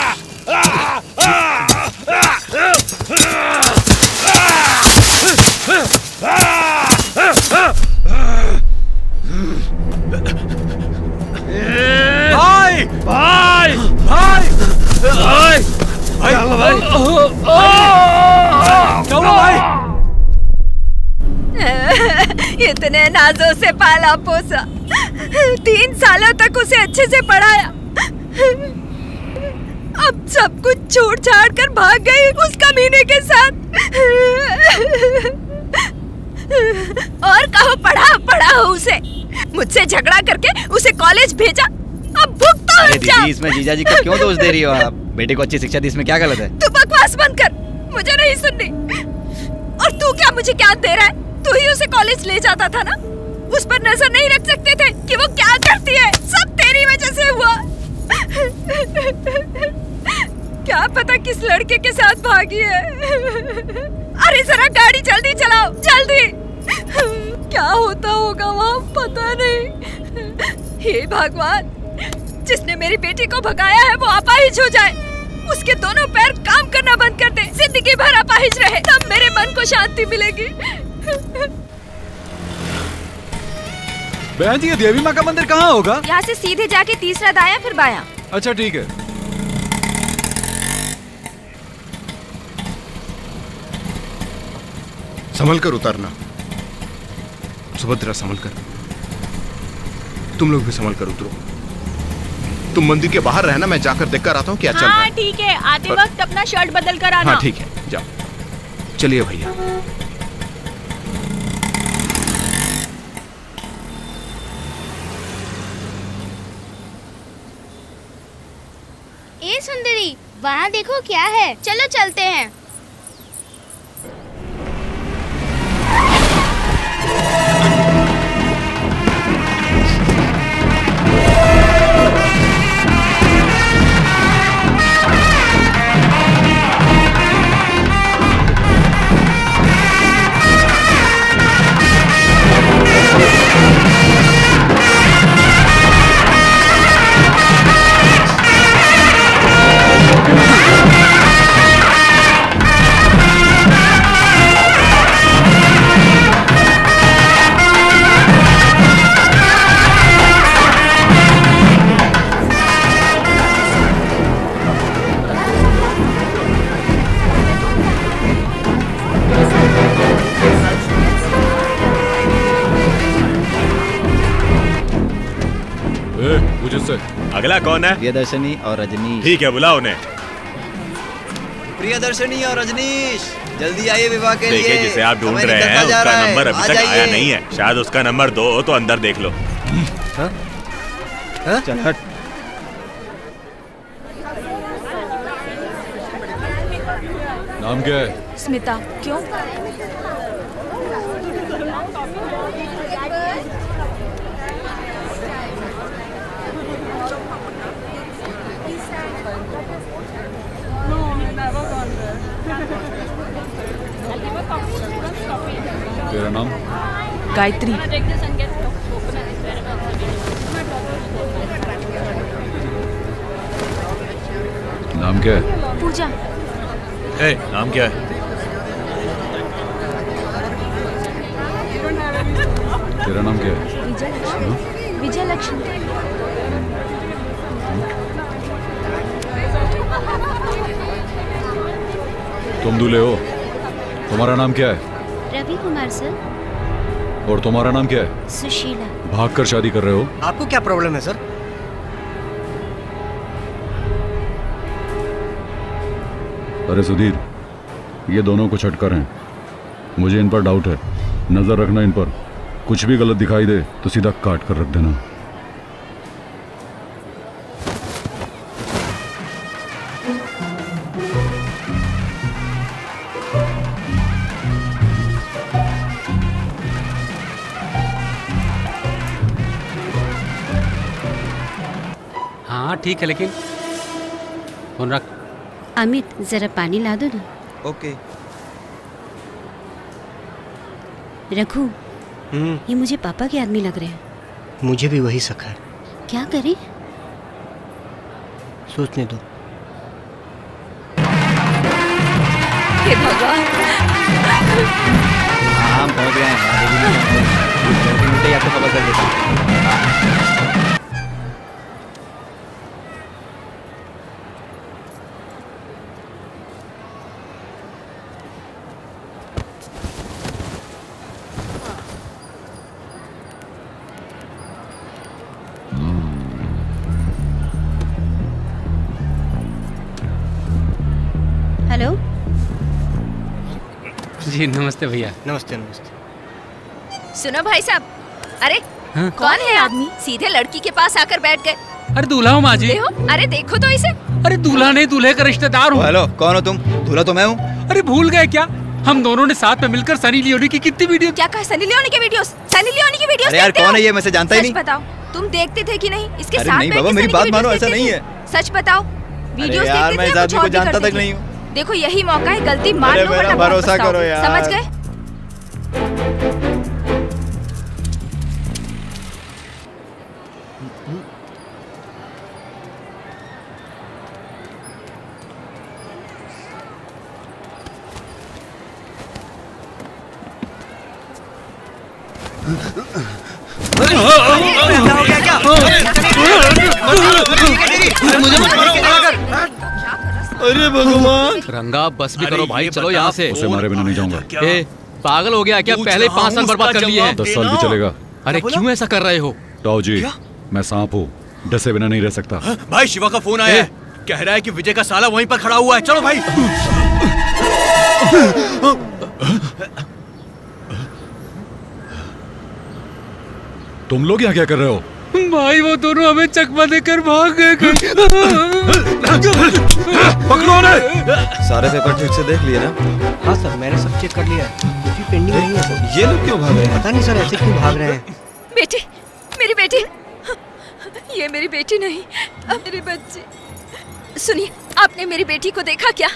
पाला पोसा तीन सालों तक उसे अच्छे से पढ़ाया। अब सब कुछ छोड़ छाड़ कर भाग गई उस कमीने के साथ। और कहो पढ़ा पढ़ा हो उसे। मुझसे झगड़ा करके उसे कॉलेज भेजा। अब भुगतो दीदी इसमें जीजा जी को क्यों दोष दे रही हो आप? बेटे को अच्छी शिक्षा दी इसमें क्या गलत है? तू बकवास बंद कर। मुझे नहीं सुननी। और तू क्या मुझे क्या दे रहा है? तू ही उसे कॉलेज ले जाता था ना? उस पर नज़र नहीं रख सकते थे कि वो क्या करती है। सब तेरी वजह से हुआ। क्या पता किस लड़के के साथ भागी है। अरे जरा गाड़ी जल्दी चलाओ, जल्दी। क्या होता होगा वहाँ, पता नहीं। हे भगवान, जिसने मेरी बेटी को भगाया है, वो अपाहिज हो जाए। उसके दोनों पैर काम करना बंद कर दे, ज़िंदगी भर अपाहिज रहे, तब मेरे मन को शांति मिलेगी। बहन जी ये देवी माँ का मंदिर कहाँ होगा? यहाँ से सीधे जाके तीसरा दाया फिर बाया। अच्छा ठीक है। संभल कर उतरना। सुभद्रा संभल कर। तुम लोग भी संभल कर उतरो। तुम मंदिर के बाहर रहना मैं जाकर देख कर आता हूँ क्या हाँ, चल रहा हाँ। है ठीक है। आते पर- वक्त अपना शर्ट बदल कर आना। हाँ ठीक है। जाओ। चलिए भैया ए सुंदरी वहाँ देखो क्या है। चलो चलते हैं। अगला कौन है? प्रियदर्शनी और रजनीश। ठीक है बुलाओ उन्हें। प्रियदर्शनी और रजनीश जल्दी आइए विवाह के लिए। जिसे आप ढूंढ रहे हैं उसका है। नंबर अभी तक आया नहीं है। शायद उसका नंबर दो हो तो अंदर देख लो। चल हट। नाम क्या है? स्मिता क्यों? तेरा नाम? गायत्री। नाम क्या है? पूजा। ए, नाम क्या है? तेरा नाम क्या है? विजय लक्ष्मी। विजय लक्ष्मी। तुम दूल्हे हो। तुम्हारा नाम क्या है? रवि कुमार सर। और तुम्हारा नाम क्या है? सुशीला। भाग कर शादी कर रहे हो? आपको क्या प्रॉब्लम है सर अरे सुधीर ये दोनों कुछ हटकर हैं। मुझे इन पर डाउट है। नज़र रखना इन पर। कुछ भी गलत दिखाई दे तो सीधा काट कर रख देना। ठीक है लेकिन फ़ोन रख। अमित जरा पानी ला दो ना। ओके। रघु हम्म। ये मुझे पापा के आदमी लग रहे हैं। मुझे भी वही शक है। क्या करें? सोचने दो। हे भगवान। हाँ हम पहुँच गए हैं। ही आपको खबर कर देता जी नमस्ते भैया। नमस्ते नमस्ते। सुनो भाई साहब अरे हाँ? कौन है आदमी? सीधे लड़की के पास आकर बैठ गए। अरे दूल्हा हूँ माँ जी। अरे देखो तो इसे। अरे दूल्हा नहीं दूल्हे का रिश्तेदार हूँ। हेलो कौन हो तुम? दूल्हा तो मैं हूँ। अरे भूल गए क्या? हम दोनों ने साथ में मिलकर सनी लियोनी की कितनी वीडियो क्या कहा? सनी लियोनी के वीडियोस? सनी लियोनी की वीडियोस अरे यार, कौन है? ये? मैं से जानता ही सच नहीं। बताओ तुम देखते थे कि नहीं? इसके अरे साथ नहीं बाबा, मेरी बात मानो, ऐसा नहीं थे? सच बताओ वीडियोस यार, देखते मैं थे और भी जानता तक नहीं हूँ। देखो यही मौका है गलती मान लो भरोसा करो यार। समझ गए रंगा बस भी करो भाई चलो यहाँ से। उसे मारे बिना नहीं जाऊँगा। ए, पागल हो गया क्या? पहले ही पाँच साल बर्बाद कर लिए। हैं दस साल भी चलेगा। अरे क्यों ऐसा कर रहे हो? ताऊ जी मैं सांप हूँ डसे बिना नहीं रह सकता। भाई शिवा का फ़ोन आया है। कह रहा है कि विजय का साला वहीं पर खड़ा हुआ है। चलो भाई। तुम लोग यहाँ क्या कर रहे हो? भाई वो दोनों हमें चकमा देकर भाग गए पकड़ो उन्हें। सारे पेपर ठीक से देख लिए ना? हाँ सर मैंने सब चेक कर लिया है। पेंडिंग नहीं है सर। ये लोग क्यों भाग रहे हैं? पता नहीं सर ऐसे क्यों भाग रहे हैं? बेटी मेरी बेटी। ये मेरी बेटी नहीं अब मेरी बच्ची। सुनिए आपने मेरी बेटी को देखा क्या?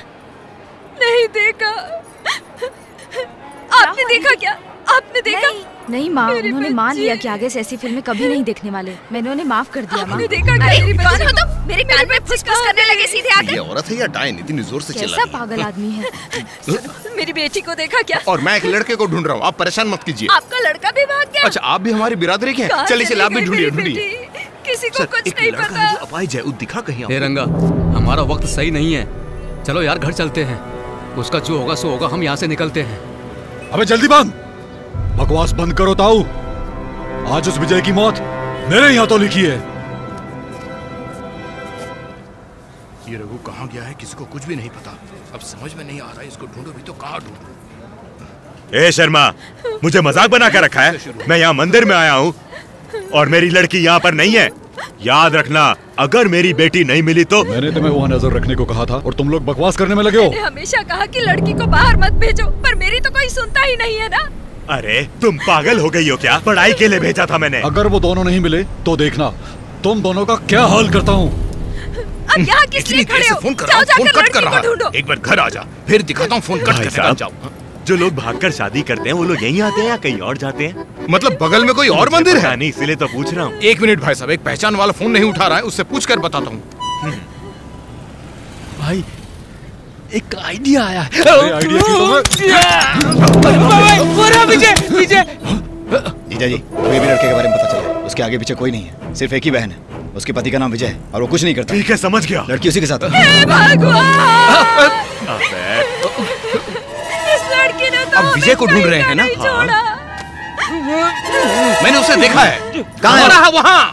नहीं देखा। आपने देखा क्या? आपने देखा? नहीं नहीं माँ उन्होंने मान लिया कि आगे से ऐसी फ़िल्में कभी नहीं देखने वाले। मैंने उन्हें माफ़ कर दिया माँ। आपने देखा कौन हो तुम मेरे कान में फुसफुस करने लगे सीधे आकर ये औरत है या डायन? इतनी ज़ोर से चिल्ला कैसा रही है? पागल आदमी है? मेरी बेटी को देखा क्या? और मैं एक लड़के को ढूंढ रहा हूँ। आप परेशान मत कीजिए। आपका लड़का भी भाग गया। अच्छा आप भी हमारी बिरादरी के हैं? चलिए चलिए आप भी ढूंढिए ढूंढिए। किसी को कुछ नहीं पता। जो अपाहिज है वो दिखा कहीं हे रंगा हमारा वक्त सही नहीं है। चलो यार घर चलते हैं। उसका जो होगा सो होगा। हम यहाँ से निकलते हैं। अबे जल्दी बंद बकवास बंद करो ताऊ। आज उस विजय की मौत मेरे यहाँ तो लिखी है। ये रघु कहाँ गया है किसी को कुछ भी नहीं पता। अब समझ में नहीं आ रहा है इसको ढूंढो भी तो कहाँ ढूंढो? ए शर्मा मुझे मज़ाक बना कर रखा है। मैं यहाँ मंदिर में आया हूँ और मेरी लड़की यहाँ पर नहीं है। याद रखना अगर मेरी बेटी नहीं मिली तो मैंने तुम्हें वहाँ नज़र रखने को कहा था और तुम लोग बकवास करने में लगे मैंने हमेशा कहा कि लड़की को बाहर मत भेजो पर मेरी तो कोई सुनता ही नहीं है ना। अरे तुम पागल हो गई हो क्या? पढ़ाई के लिए भेजा था मैंने। अगर वो दोनों नहीं मिले तो देखना। तुम दोनों का क्या हाल करता हूँ? अब यहाँ किस लिए खड़े हो? फ़ोन कर रहा हूँ, फ़ोन कट कर रहा है। एक बार घर आ जा फिर दिखाता हूँ फ़ोन कट भाई करने का साहब, जाओ। जो लोग भागकर शादी करते हैं वो लोग यहीं आते हैं या कहीं और जाते हैं? मतलब बगल में कोई और मुझे मंदिर पता है? नहीं इसलिए तो पूछ रहा हूँ। एक मिनट भाई साहब एक पहचान वाला फ़ोन नहीं उठा रहा है उससे पूछ कर बताता हूँ। भाई एक आइडिया आया है। तो पूरा विजय विजय। जीजा जी कोई भी लड़के के बारे में पता चला उसके आगे पीछे कोई नहीं है। सिर्फ़ एक ही बहन है। उसके पति का नाम विजय है और वो कुछ नहीं करता। ठीक है समझ गया। लड़की उसी के साथ है। हे भगवान! अबे, इस लड़की ने तो अब विजय को ढूंढ रहे हैं ना? छोड़ा। मैंने उसे देखा है। कहाँ है? रहा वहाँ।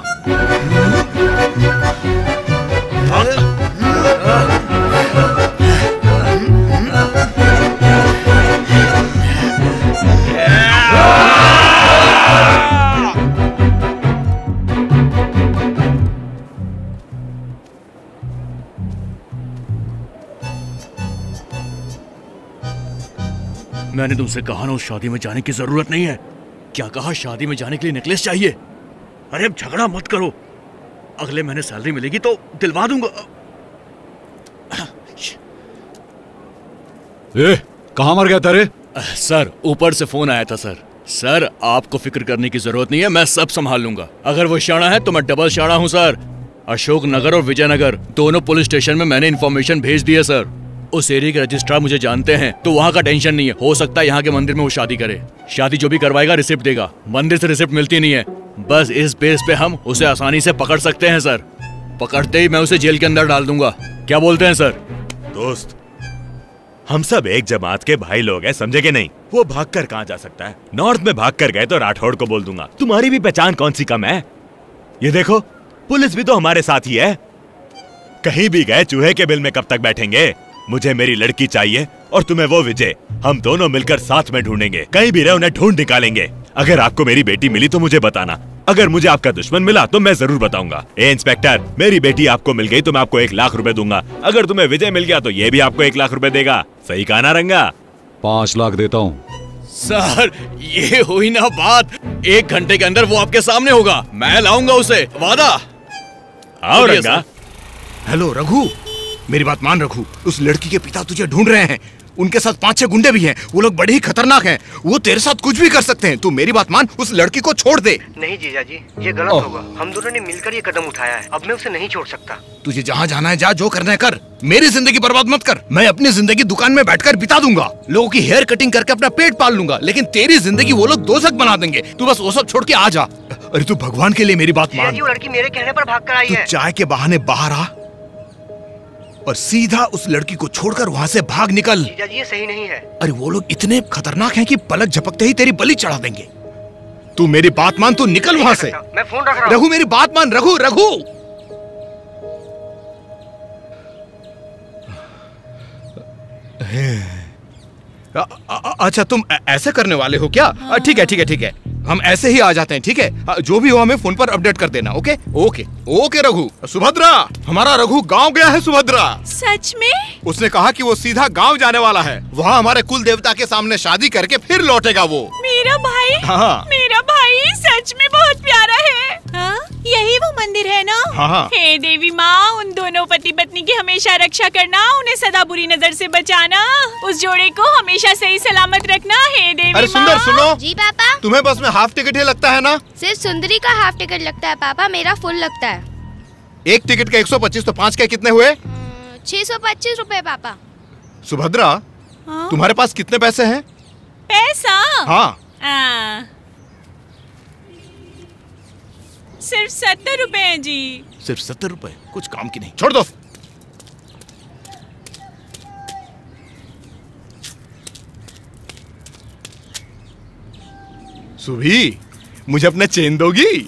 मैंने तुमसे कहा ना उस शादी में जाने की ज़रूरत नहीं है। क्या कहा शादी में जाने के लिए नेकलेस चाहिए? अरे अब झगड़ा मत करो। अगले महीने सैलरी मिलेगी तो दिलवा दूँगा। ए, कहाँ मर गया था तेरे सर ऊपर से फ़ोन आया था सर। सर, आपको फ़िक्र करने की ज़रूरत नहीं है, मैं सब संभाल लूँगा। अगर वो शाणा है तो मैं डबल शाणा हूँ, सर। अशोक नगर और विजयनगर, दोनों पुलिस स्टेशन में मैंने इन्फॉर्मेशन भेज दी है, सर। उस एरिया के रजिस्ट्रार मुझे जानते हैं तो वहाँ का टेंशन नहीं है। हो सकता है यहाँ के मंदिर में वो शादी करे। शादी जो भी करवाएगा रिसिप्ट देगा। मंदिर से रिसिप्ट मिलती नहीं है। बस इस बेस पे हम उसे आसानी से पकड़ सकते हैं, सर। पकड़ते ही मैं उसे जेल के अंदर डाल दूँगा। क्या बोलते हैं, सर? दोस्त हम सब एक जमात के भाई लोग हैं, समझे कि नहीं? वो भागकर कहाँ जा सकता है? नॉर्थ में भागकर गए तो राठौड़ को बोल दूँगा। तुम्हारी भी पहचान कौन सी कम है? ये देखो, पुलिस भी तो हमारे साथ ही है। कहीं भी गए, चूहे के बिल में कब तक बैठेंगे? मुझे मेरी लड़की चाहिए और तुम्हें वो विजय। हम दोनों मिलकर साथ में ढूंढेंगे। कहीं भी रहे, उन्हें ढूंढ निकालेंगे। अगर आपको मेरी बेटी मिली तो मुझे बताना। अगर मुझे आपका दुश्मन मिला तो मैं ज़रूर बताऊँगा। ए इंस्पेक्टर मेरी बेटी आपको मिल गई तो मैं आपको एक लाख रुपए दूँगा। अगर तुम्हें विजय मिल गया तो ये भी आपको एक लाख रुपए देगा। सही कहा ना रंगा? पाँच लाख देता हूँ। सर ये हुई ना बात। एक घंटे के अंदर वो आपके सामने होगा। मैं लाऊँगा उसे। वादा? आओ रंगा। हेलो रघु। मेरी बात मान रघु। उस लड़की के पिता तुझे ढूंढ रहे हैं। उनके साथ पाँच छह गुंडे भी हैं। वो लोग बड़े ही खतरनाक हैं। वो तेरे साथ कुछ भी कर सकते हैं। तू मेरी बात मान उस लड़की को छोड़ दे। नहीं जीजा जी ये गलत होगा। हम दोनों ने मिलकर ये कदम उठाया है। अब मैं उसे नहीं छोड़ सकता। तुझे जहाँ जाना है जा जो करना है कर। मेरी ज़िंदगी बर्बाद मत कर। मैं अपनी ज़िंदगी दुकान में बैठकर बिता दूँगा। लोगों की हेयर कटिंग करके अपना पेट पाल लूँगा। लेकिन तेरी ज़िंदगी वो लोग दोजक बना देंगे। तू बस वो सब छोड़ के आ जा। अरे तू भगवान के लिए मेरी बात मान। लड़की मेरे कहने पर भाग कर आई है। चाय के बहाने बाहर आ। और सीधा उस लड़की को छोड़कर वहाँ से भाग निकल। जीजा जी ये सही नहीं है। अरे वो लोग इतने खतरनाक हैं कि पलक झपकते ही तेरी बलि चढ़ा देंगे। तू मेरी बात मान तू निकल वहाँ से। मैं फ़ोन रख रहा रघु मेरी बात मान रघु रघु। अच्छा तुम ऐसे करने वाले हो क्या? ठीक है ठीक है ठीक है। हम ऐसे ही आ जाते हैं ठीक है? जो भी हो हमें फ़ोन पर अपडेट कर देना okay? Okay okay Raghu. Subhadra हमारा रघु गाँव गया है सुभद्रा। सच में? उसने कहा कि वो सीधा गाँव जाने वाला है। वहाँ हमारे कुल देवता के सामने शादी करके फिर लौटेगा वो। मेरा भाई? हाँ। मेरा भाई सच में बहुत प्यारा है। हाँ? यही वो मंदिर है ना? हाँ, हाँ। हे देवी माँ उन दोनों पति पत्नी की हमेशा रक्षा करना उन्हें सदा बुरी नज़र से बचाना उस जोड़े को हमेशा सही सलामत रखना हे देवी अरे सुंदर सुनो। जी पापा। तुम्हें बस में हाफ़ टिकट ही लगता है ना? सिर्फ़ सुंदरी का हाफ़ टिकट लगता है पापा। मेरा फुल लगता है। एक टिकट का 125 तो पाँच के कितने हुए? छह सौ पच्चीस रूपए पापा। सुभद्रा हाँ? तुम्हारे पास कितने पैसे हैं? पैसा? हाँ। आ, सिर्फ़ सत्तर रुपए हैं जी। सिर्फ़ सत्तर रुपए? कुछ काम की नहीं। छोड़ दो। सुभी मुझे अपना चेन दोगी?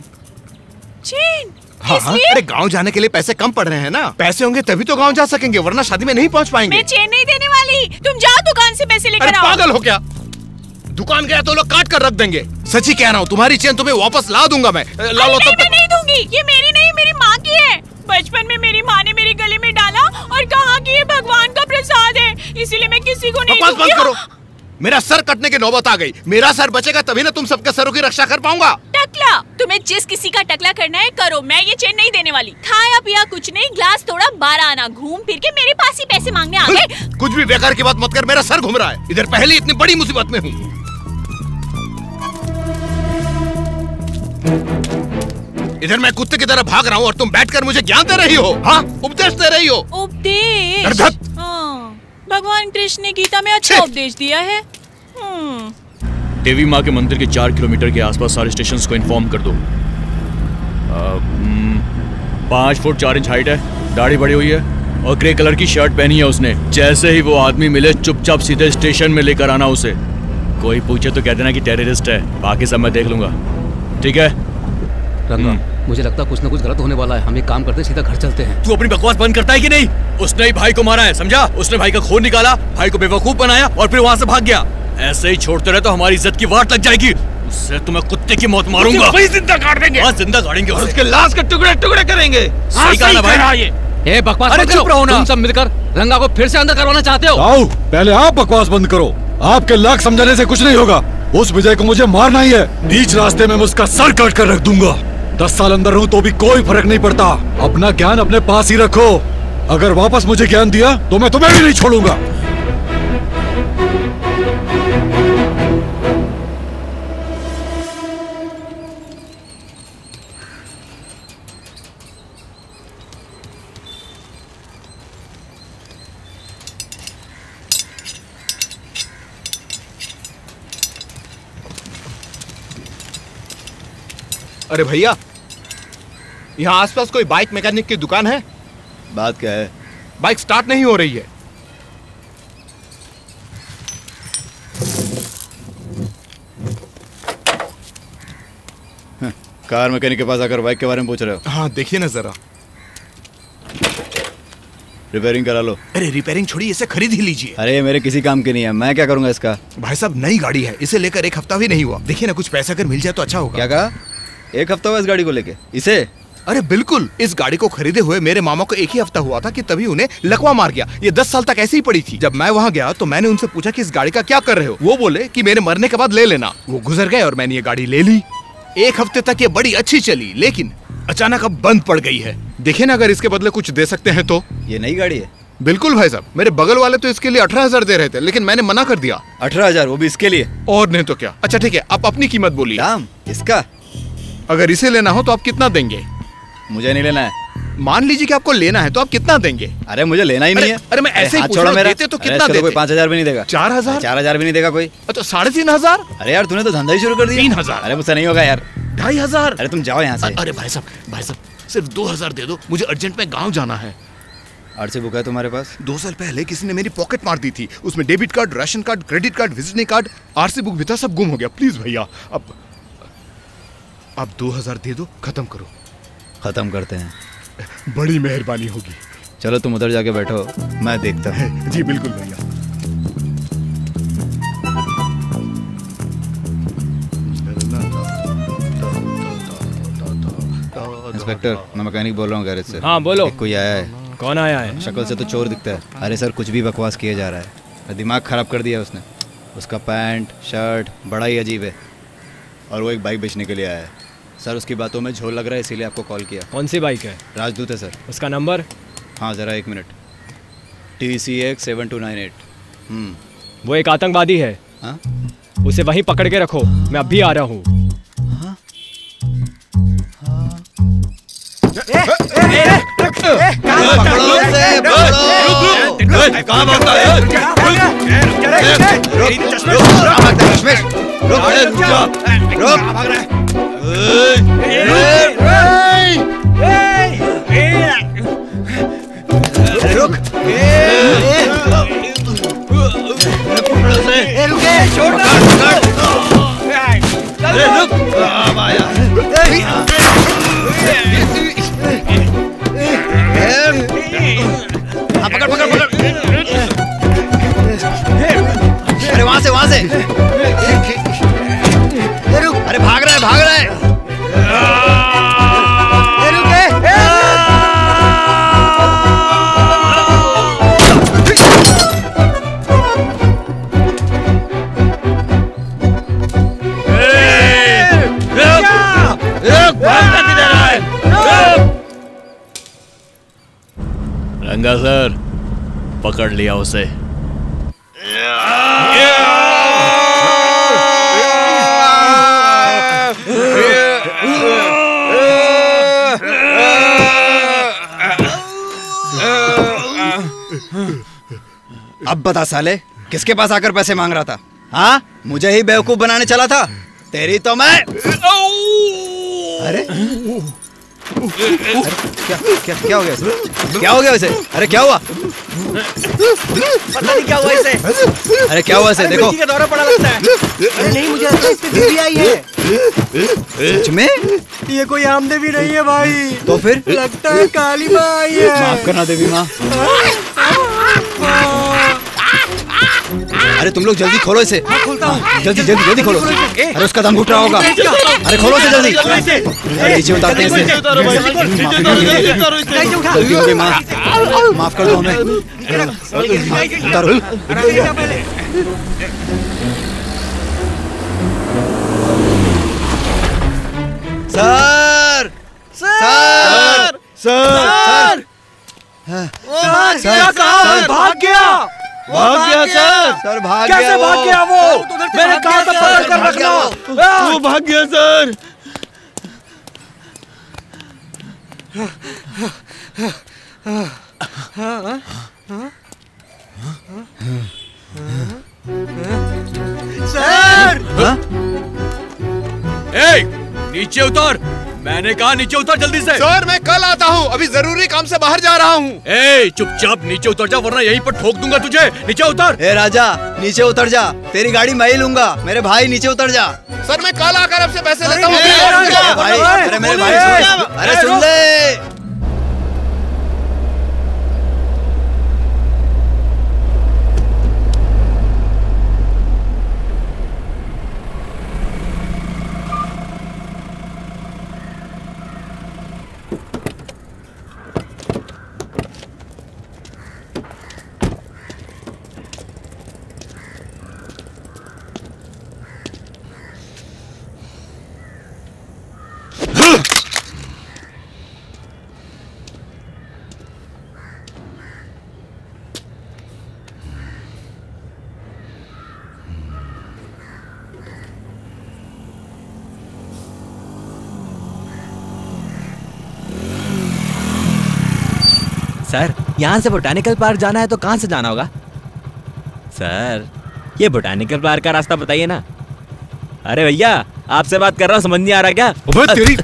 चेन? हाँ हाँ इसलिए? अरे गाँव जाने के लिए पैसे कम पड़ रहे हैं ना। पैसे होंगे तभी तो गाँव जा सकेंगे वरना शादी में नहीं पहुँच पाएँगे। मैं चेन नहीं देने वाली। तुम जाओ दुकान से पैसे लेकर आओ। पागल हो क्या? दुकान गया तो लोग काट कर रख देंगे। सच्ची कह रहा हूँ तुम्हारी चेन तुम्हें वापस ला दूँगा मैं। ला लो नहीं, तब तक। नहीं दूँगी ये मेरी नहीं मेरी माँ की है। बचपन में मेरी माँ ने मेरे गले में डाला और कहा कि ये भगवान का प्रसाद है इसीलिए मैं किसी को नहीं बंद करो। मेरा सर कटने की नौबत आ गई। मेरा सर बचेगा तभी ना तुम सबके सरों की रक्षा कर पाऊँगा। टकला तुम्हें जिस किसी का टकला करना है करो। मैं ये चेन नहीं देने वाली। खाया पिया कुछ नहीं ग्लास थोड़ा बारह आना। घूम फिर के मेरे पास ही पैसे मांगने आ गए। कुछ भी बेकार की बात मत कर मेरा सर घूम रहा है। इधर पहले इतनी बड़ी मुसीबत में हूँ। इधर मैं कुत्ते की तरह भाग रहा हूँ और तुम बैठकर मुझे ज्ञान दे रही हो। हाँ? उपदेश दे रही हो। उपदेश? हाँ, भगवान कृष्ण ने गीता में अच्छा उपदेश दिया है। हम्म, देवी माँ के मंदिर के चार किलोमीटर के आसपास सारे स्टेशन को इन्फॉर्म कर दो। हम्म, पाँच फुट चार इंच हाइट है दाढ़ी बड़ी हुई है और ग्रे कलर की शर्ट पहनी है उसने। जैसे ही वो आदमी मिले चुपचाप सीधे स्टेशन में लेकर आना उसे। कोई पूछे तो कह देना कि टेररिस्ट है। बाकी सब मैं देख लूँगा। ठीक है? रंगा। मुझे लगता है कुछ ना कुछ गलत होने वाला है। हम एक काम करते हैं सीधा घर चलते हैं। तू अपनी बकवास बंद करता है कि नहीं? उसने ही भाई को मारा है समझा? उसने भाई का खून निकाला भाई को बेवकूफ़ बनाया और फिर वहाँ से भाग गया। ऐसे ही छोड़ते रहे तो हमारी इज़्ज़त की वाट लग जाएगी। उससे तुम्हें कुत्ते की मौत मारूँगा। वही ज़िंदा काट देंगे। हाँ ज़िंदा गाड़ेंगे और उसके लाश के टुकड़े टुकड़े करेंगे। सही कहा ना भाई। ए बकवास अरे मत करो। चुप रहो ना। तुम सब मिलकर रंगा को फिर से अंदर करवाना चाहते हो। आओ पहले आप बकवास बंद करो। आपके लाख समझाने से कुछ नहीं होगा। उस विजय को मुझे मारना ही है। बीच रास्ते में मैं उसका सर काट कर रख दूँगा। दस साल अंदर हूँ तो भी कोई फ़र्क नहीं पड़ता। अपना ज्ञान अपने पास ही रखो। अगर वापस मुझे ज्ञान दिया तो मैं तुम्हें भी नहीं छोड़ूँगा। अरे भैया यहाँ आसपास कोई बाइक मैकेनिक की दुकान है? बात क्या है? बाइक स्टार्ट नहीं हो रही है। कार मैकेनिक के पास आकर बाइक के बारे में पूछ रहे हो? हाँ देखिए ना जरा। रिपेयरिंग करा लो। अरे रिपेयरिंग छोड़ी इसे खरीद ही लीजिए। अरे मेरे किसी काम की नहीं है मैं क्या करूँगा इसका? भाई साहब नई गाड़ी है इसे लेकर एक हफ़्ता भी नहीं हुआ। देखिए ना कुछ पैसा अगर मिल जाए तो अच्छा होगा। क्या कहा? एक हफ़्ता हुआ इस गाड़ी को लेके। इसे? अरे बिल्कुल इस गाड़ी को खरीदे हुए मेरे मामा को एक ही हफ़्ता हुआ था कि तभी उन्हें लकवा मार गया। ये दस साल तक ऐसे ही पड़ी थी। जब मैं वहाँ गया तो मैंने उनसे पूछा कि इस गाड़ी का क्या कर रहे हो? वो बोले कि मेरे मरने के बाद ले लेना। वो गुजर गए और मैंने ये गाड़ी ले ली। एक हफ़्ते तक ये बड़ी अच्छी चली लेकिन अचानक अब बंद पड़ गई है। देखे ना अगर इसके बदले कुछ दे सकते हैं तो। ये नई गाड़ी है। बिल्कुल भाई साहब मेरे बगल वाले तो इसके लिए अठारह हज़ार दे रहे थे लेकिन मैंने मना कर दिया। अठारह हज़ार वो भी इसके लिए? और नहीं तो क्या। अच्छा ठीक है आप अपनी कीमत बोलिए। इसका अगर इसे लेना हो तो आप कितना देंगे? मुझे नहीं लेना है। मान लीजिए कि आपको लेना है तो आप कितना देंगे? अरे मुझे लेना ही नहीं है। अरे- मैं ऐसे ही छोड़ो मेरा। देते तो कितना इसका तो कोई देते? पाँच हज़ार भी नहीं देगा। चार हज़ार? चार हज़ार भी नहीं देगा कोई। तो साढ़े तीन हज़ार? अरे यार तूने तो धंधा ही शुरू कर दिया। तीन हज़ार। अरे मुझसे नहीं होगा यार। ढाई हज़ार? अरे तुम जाओ यहाँ से। अरे भाई साहब भाई साहब सिर्फ़ दो हज़ार दे दो। मुझे अर्जेंट में गाँव जाना है। आरसी बुक है तुम्हारे पास? दो साल पहले किसी ने मेरी पॉकेट मार दी थी। उसमें debit card ration card credit card visiting card RC book भी था सब गुम हो गया। प्लीज़ भैया अब अब दो हज़ार दे दो खत्म करो। खत्म करते हैं। बड़ी मेहरबानी होगी। चलो तुम उधर जाके बैठो मैं देखता हूँ। जी बिल्कुल भैया। इंस्पेक्टर मैं मैकेनिक बोल रहा हूँ गैरेज से। हाँ, बोलो। एक कोई आया है? कौन आया है? शक्ल से तो चोर दिखता है। अरे सर कुछ भी बकवास किया जा रहा है। दिमाग खराब कर दिया उसने। उसका पैंट शर्ट बड़ा ही अजीब है। और वो एक बाइक बेचने के लिए आया है। सर उसकी बातों में झोल लग रहा है इसीलिए आपको कॉल किया कौन सी बाइक है राजदूत है सर उसका नंबर हाँ ज़रा एक मिनट टी सी एक सेवन टू नाइन एट वो एक आतंकवादी है हाँ उसे वहीं पकड़ के रखो मैं अभी आ रहा हूँ अरे वहाँ से वहाँ से है है रंगा सर पकड़ लिया उसे या। या। अब बता साले किसके पास आकर पैसे मांग रहा था? हाँ? मुझे ही बेवकूफ़ बनाने चला था। तेरी तो मैं। अरे? क्या क्या क्या हो गया इसे? क्या हो गया इसे? अरे क्या हुआ? पता नहीं क्या हुआ इसे। अरे क्या हुआ इसे? देखो। का दौरा पड़ा लगता है। अरे नहीं मुझे है बीवी आई है। सच में? ये कोई आम देवी नहीं है भाई। तो फिर? लगता है काली माँ आई है। माफ़ करना देवी माँ। अरे तुम लोग जल्दी खोलो इसे जल्दी जल्दी जल्दी खोलो अरे उसका दम घुट रहा होगा अरे खोलो इसे जल्दी नीचे उतारते हैं इसे हो माफ़ कर दो हमें उतारो सर सर सर सर भाग गया भाग गया सर सर भाग कैसे गया भाग गया वो? मैंने कहा था पकड़ कर रखना। वो। वो भाग गया सर। सर! ए, नीचे उतर। मैंने कहा नीचे उतर जल्दी से। सर मैं कल आता हूँ। अभी ज़रूरी काम से बाहर जा रहा हूँ। ए चुपचाप नीचे उतर जा वरना यहीं पर ठोक दूँगा तुझे। नीचे उतर। ए राजा नीचे उतर जा। तेरी गाड़ी मैं ही लूँगा। मेरे भाई नीचे उतर जा। सर मैं कल आकर आपसे पैसे लेता हूँ। अरे भाई मेरे भाई अरे सुन ले। सर यहाँ से बोटानिकल पार्क जाना है तो कहाँ से जाना होगा? सर ये बोटानिकल पार्क का रास्ता बताइए ना। अरे भैया आपसे बात कर रहा हूँ समझ नहीं आ रहा क्या? तेरी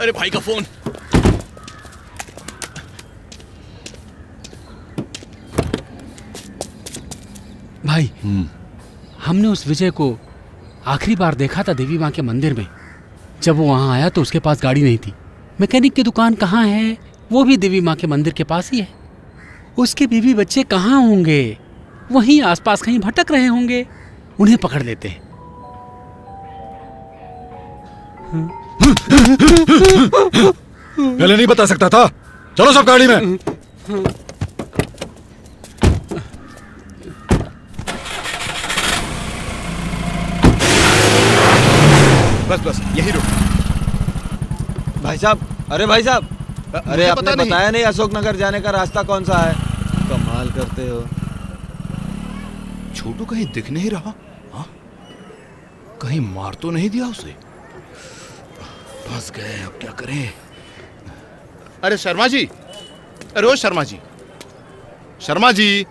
अरे भाई का फ़ोन। भाई हमने उस विजय को आखिरी बार देखा था देवी माँ के मंदिर में। जब वो वहाँ आया तो उसके पास गाड़ी नहीं थी। मैकेनिक की दुकान कहाँ है? वो भी देवी माँ के मंदिर के पास ही है। उसके बीवी बच्चे कहाँ होंगे? वहीं आसपास कहीं भटक रहे होंगे। उन्हें पकड़ लेते हैं। पहले नहीं बता सकता था। चलो सब गाड़ी में। बस बस यही रुक। भाई साहब अरे भाई साहब अरे आपने पता नहीं। बताया नहीं अशोक नगर जाने का रास्ता कौन सा है? कमाल करते हो। छोटू कहीं दिख नहीं रहा? हाँ? कहीं मार तो नहीं दिया उसे? फंस गए अब क्या करें? अरे शर्मा जी अरे ओ शर्मा जी। शर्मा जी।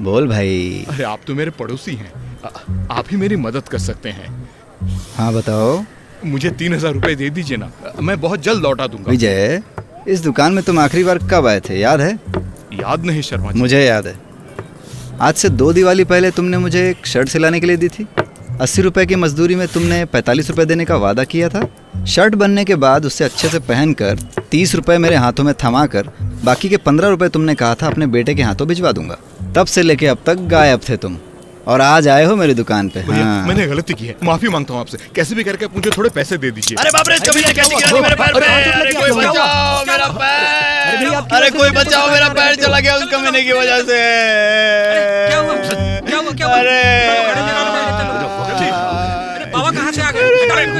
बोल भाई। अरे आप तो मेरे पड़ोसी हैं। आ- आप ही मेरी मदद कर सकते हैं। हाँ बताओ। मुझे तीन हज़ार रुपए दे दीजिए ना। मैं बहुत जल्द लौटा दूँगा। विजय इस दुकान में तुम आखिरी बार कब आए थे याद है? याद नहीं शर्मा मुझे याद है। आज से दो दिवाली पहले तुमने मुझे एक शर्ट सिलाने के लिए दी थी। अस्सी रुपए की मजदूरी में तुमने पैंतालीस रुपए देने का वादा किया था। शर्ट बनने के बाद उसे अच्छे से पहनकर तीस रुपए मेरे हाथों में थमा कर बाकी के पंद्रह रुपए तुमने कहा था अपने बेटे के हाथों भिजवा दूँगा। तब से लेके अब तक गायब थे तुम। और आज आए हो मेरी दुकान पे। हाँ। मैंने गलती की है। माफ़ी माँगता हूँ आपसे। कैसे भी करके मुझे थोड़े पैसे दे दीजिए। अरे बाप रे इसका भैया कैसी गिरानी मेरे पैर पे। अरे कोई बचाओ मेरा पैर। अरे कोई बचाओ मेरा पैर चला गया उसका मैंने की वजह से। क्या हुआ क्या हुआ क्या हुआ अरे। बाबा कहाँ से आ गए?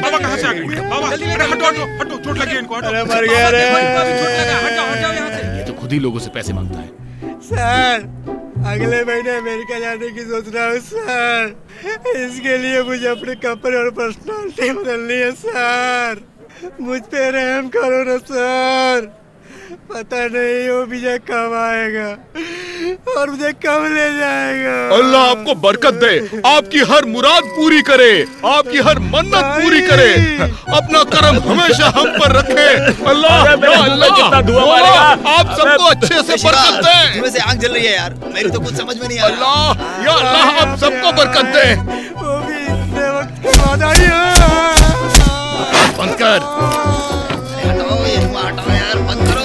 बाबा कहाँ से आ गए? अरे हटो हटो हटो चोट लगी इनको हटो। अरे मर गया रे। ये तो खुद ही लोगों से पैसे माँगता है। सर। अगले महीने अमेरिका जाने की सोच रहा हूँ, सर। इसके लिए मुझे अपने कपड़े और पर्सनालिटी बदलनी है, सर। मुझ पे रहम करो ना, सर। पता नहीं वो विजय कब आएगा और मुझे कब ले जाएगा। अल्लाह आपको बरकत दे। आपकी हर मुराद पूरी करे। आपकी हर मन्नत पूरी करे। अपना करम हमेशा हम पर रखे। अल्लाह अल्लाह, कितना धुआँ मारेगा? आप सबको अच्छे से बरकत दे। तुम्हें से आँख जल रही है यार। मेरी तो कुछ समझ में नहीं आ रहा। अल्लाह या अल्लाह आप सबको बरकत दे। वो भी इतने वक्त के बाद आई है। बंद कर। हटाओ ये हटाओ यार बंद करो।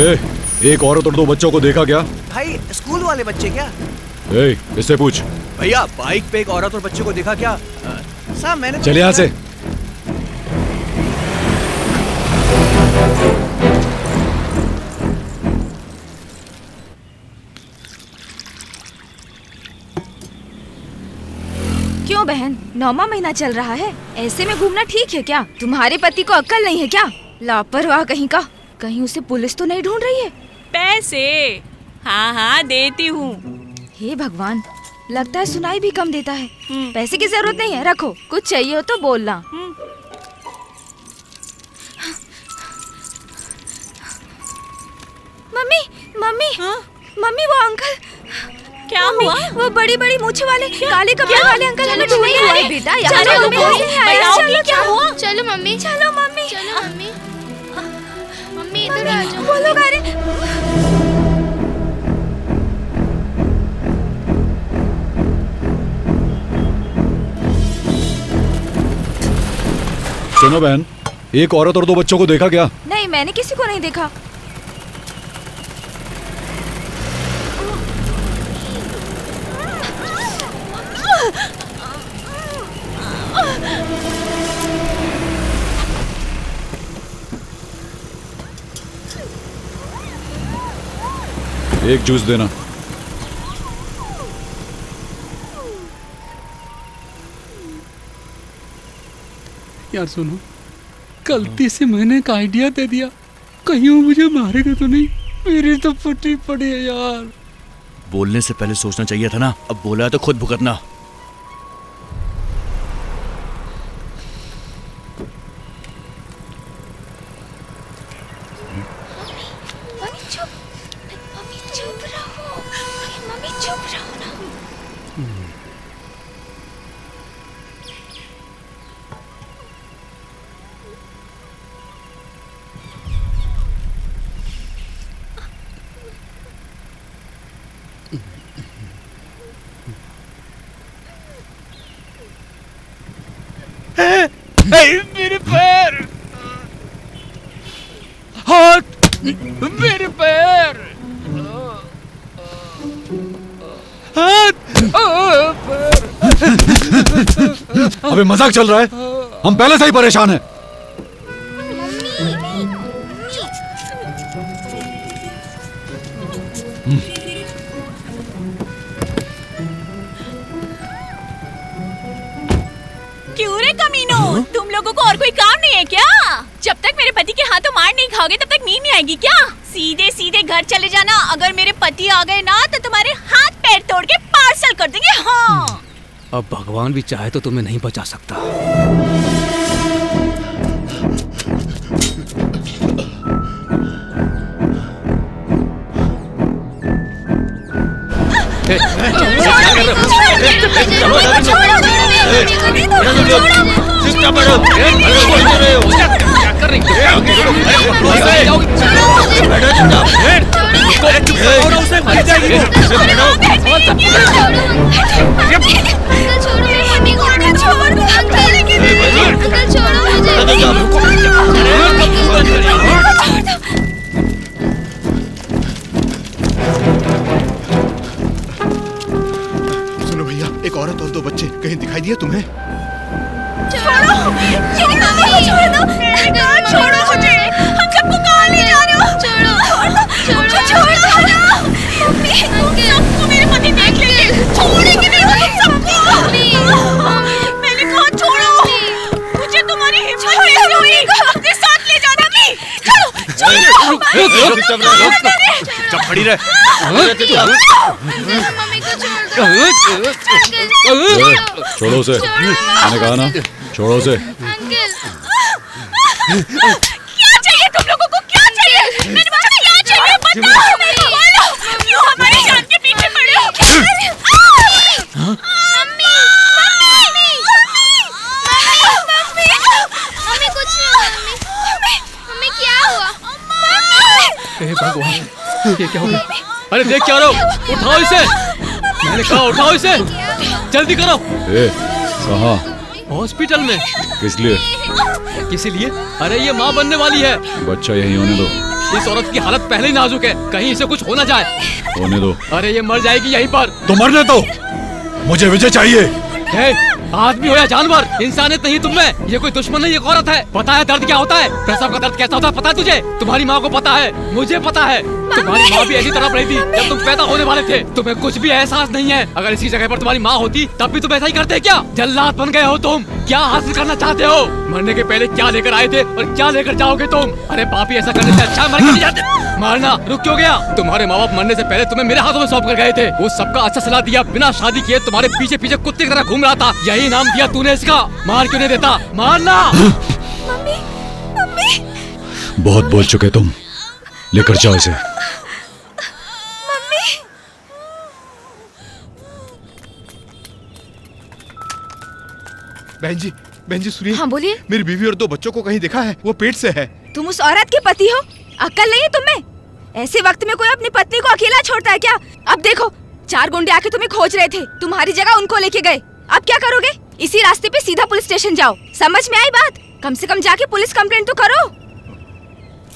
ए, एक औरत और दो बच्चों को देखा क्या? भाई स्कूल वाले बच्चे क्या? ए, इससे पूछ। भैया बाइक पे एक औरत और बच्चे को देखा क्या? साहब मैंने तो चल यहाँ से। क्यों बहन? नौवा महीना चल रहा है। ऐसे में घूमना ठीक है क्या? तुम्हारे पति को अक्ल नहीं है क्या? लापरवाह कहीं का। कहीं उसे पुलिस तो नहीं ढूंढ रही है? पैसे। हाँ हाँ देती हूँ। हे भगवान लगता है सुनाई भी कम देता है। पैसे की ज़रूरत नहीं है रखो। कुछ चाहिए हो तो बोलना। मम्मी मम्मी मम्मी वो अंकल। क्या मम्मी, हुआ? वो बड़ी बड़ी मूछ वाले काले कपड़े वाले अंकल हमें चलो ढूँढने मम्मी, बेटा चलो चलो मम्मी, क्या चलो। हुआ? चलो मम्मी। चलो मम्मी। चलो मम्मी। सुनो बहन, एक औरत और दो बच्चों को देखा क्या? नहीं, मैंने किसी को नहीं देखा। एक जूस देना। यार सुनो गलती से मैंने एक आइडिया दे दिया। कहीं वो मुझे मारेगा तो नहीं? मेरी तो फटी पड़ी है यार। बोलने से पहले सोचना चाहिए था ना। अब बोला है तो खुद भुगतना। मेरे पैर। हाथ मेरे पैर। हाथ अबे मज़ाक चल रहा है। हम पहले से ही परेशान हैं। आ गए ना तो तुम्हारे हाथ पैर तोड़ के पार्सल कर देंगे हाँ अब भगवान भी चाहे तो तुम्हें नहीं बचा सकता इसको और उसे मर जाएगी उसे मारो एक औरत और दो बच्चे कहीं दिखाई दिए तुम्हें छोड़ो छोड़ो छोड़ो मुझे सबको मेरे पति देख लेंगे छोड़ेंगे नहीं वो तुम सबको मैंने कहा छोड़ो मुझे तुम्हारी हिम्मत कैसे हुई अपने साथ ले जाना भी चलो चलो जब खड़ी रहे छोड़ो उसे मैंने कहा ना छोड़ो उसे क्या चाहिए तुम लोगों को क्या चाहिए मेरे बच्चे को क्या चाहिए बताओ बोलो क्यों हमारी जान के पीछे पड़े हो मम्मी मम्मी मम्मी मम्मी कुछ नहीं हुआ मम्मी मम्मी क्या हुआ हे भगवान ये क्या हो देख क्या रहो उठाओ इसे। मैंने कहा उठाओ इसे। जल्दी करो। ए कहा? हॉस्पिटल में। किस लिए? किसी लिए? अरे ये माँ बनने वाली है। बच्चा यहीं होने दो। इस औरत की हालत पहले ही नाजुक है। कहीं इसे कुछ हो ना जाए। होने दो। अरे ये मर जाएगी यहीं पर। तो मरने दो। मुझे विजय चाहिए। हे, आदमी हो या जानवर इंसानियत नहीं तुम में। ये कोई दुश्मन नहीं एक औरत है। पता है दर्द क्या होता है? प्रसव का दर्द कैसा होता है पता है तुझे? तुम्हारी माँ को पता है मुझे पता है। तुम्हारी माँ भी ऐसी तरफ़ रही थी जब तुम पैदा होने वाले थे। तुम्हें कुछ भी एहसास नहीं है। अगर इसी जगह पर तुम्हारी माँ होती तब भी तुम ऐसा ही करते क्या? जल्लाद बन गए हो तुम। क्या हासिल करना चाहते हो? मरने के पहले क्या लेकर आए थे और क्या लेकर जाओगे तुम? अरे पापी ऐसा करने से अच्छा मर जाते। मारना। रुक क्यों गया? तुम्हारे माँ बाप मरने से पहले तुम्हें मेरे हाथों में सौंप कर गए थे। वो सबका अच्छा सलाह दिया बिना शादी किए तुम्हारे पीछे पीछे कुत्ते की तरह घूम रहा था। यही नाम दिया तूने इसका। मार क्यों नहीं देता? मारना! बहुत बोल चुके तुम। लेकर जाओ इसे। बहन जी बहन जी सुनिए। हाँ बोलिए। मेरी बीवी और दो बच्चों को कहीं देखा है वो पेट से है। तुम उस औरत के पति हो? अक्ल नहीं है तुम्हें? ऐसे वक्त में कोई अपनी पत्नी को अकेला छोड़ता है क्या? अब देखो, चार गुंडे आके तुम्हें खोज रहे थे। तुम्हारी जगह उनको लेके गए। अब क्या करोगे? इसी रास्ते पे सीधा पुलिस स्टेशन जाओ। समझ में आई बात? कम से कम जाके पुलिस कंप्लेंट तो करो।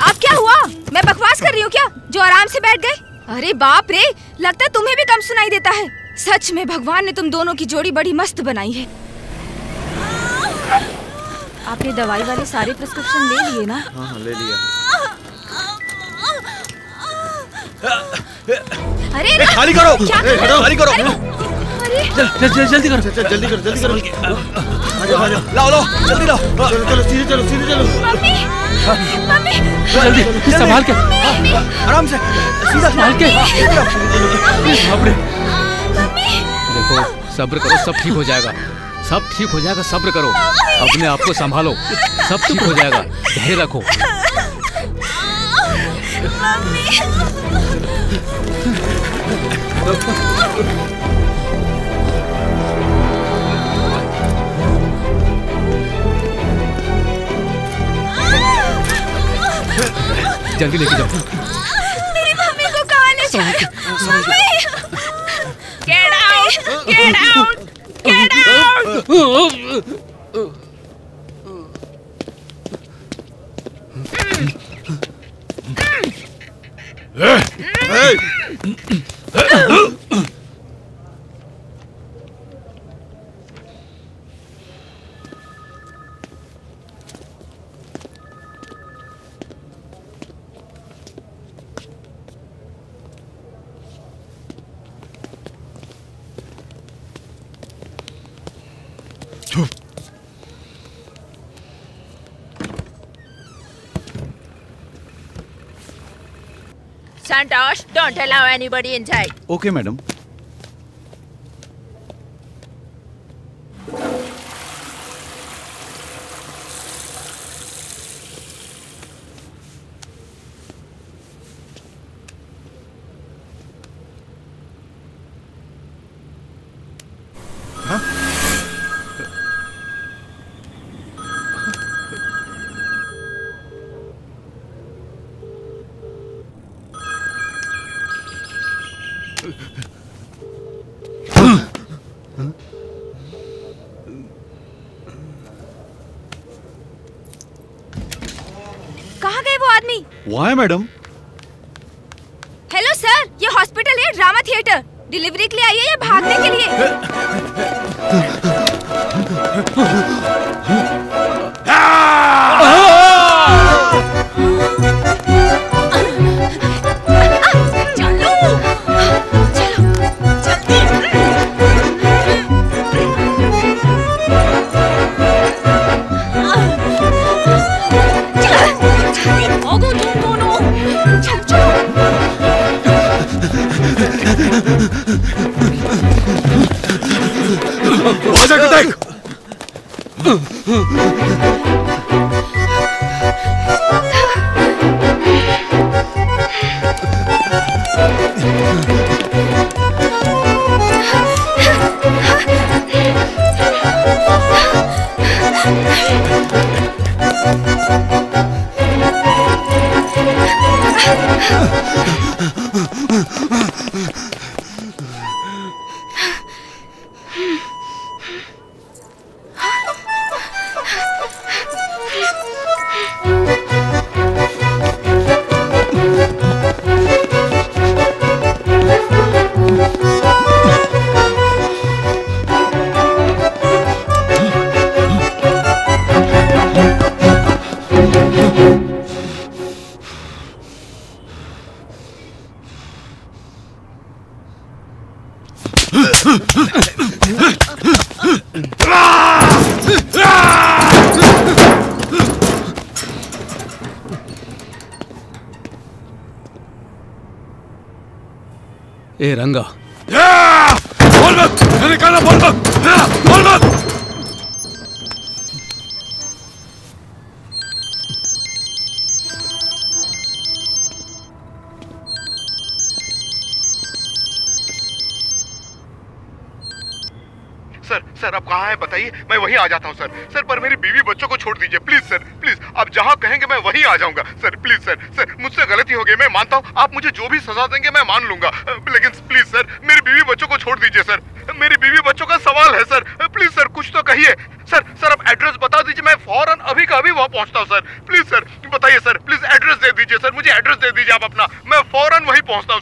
अब क्या हुआ? मैं बकवास कर रही हूँ क्या? जो आराम से बैठ गए? अरे बाप रे! लगता है तुम्हें भी कम सुनाई देता है। सच में भगवान ने तुम दोनों की जोड़ी बड़ी मस्त बनाई है। आपने दवाई वाले सारे प्रिस्क्रिप्शन ले लिए ना? हाँ हाँ ले लिया। अरे खाली करो। कर? हो? खाली करो। चल चल चल जल्दी करो। चल जल्दी करो जल्दी करो। आ जाओ आ जाओ। लाओ लाओ जल्दी लाओ। चलो चलो सीधे चलो सीधे चलो। Mummy mummy. जल्दी संभाल के आराम से। सीधा संभाल के सीधे बाप रे। देखो सब्र करो सब ठीक हो जाएगा। सब ठीक हो जाएगा सब्र करो। अपने आप को संभालो। सब ठीक हो जाएगा। धैर्य रखो। जल्दी लेके जाओ मेरी मम्मी को कहाँ ले जा रहे हो? Mummy Get out! Get out! Get out! Santosh, Damn! don't allow anybody inside. Okay, madam वहाँ है मैडम आजा कटक ए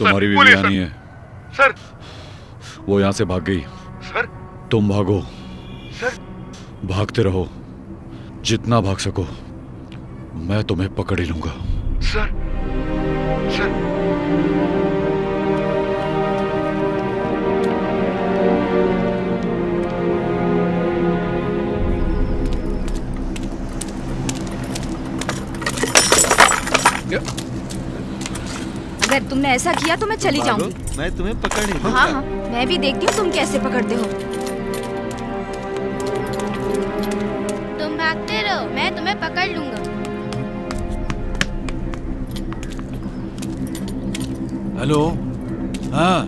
तुम्हारी भी बीवी सर है। सर। वो यहाँ से भाग गई। सर। तुम भागो। सर। भागते रहो। जितना भाग सको मैं तुम्हें पकड़ ही लूँगा। अगर तुमने ऐसा किया तो मैं चली जाऊँगी। मैं तुम्हें पकड़ ही हाँ हाँ मैं भी देखती हूँ तुम कैसे पकड़ते हो। तुम भागते रहो मैं तुम्हें पकड़ लूँगा। हेलो? हाँ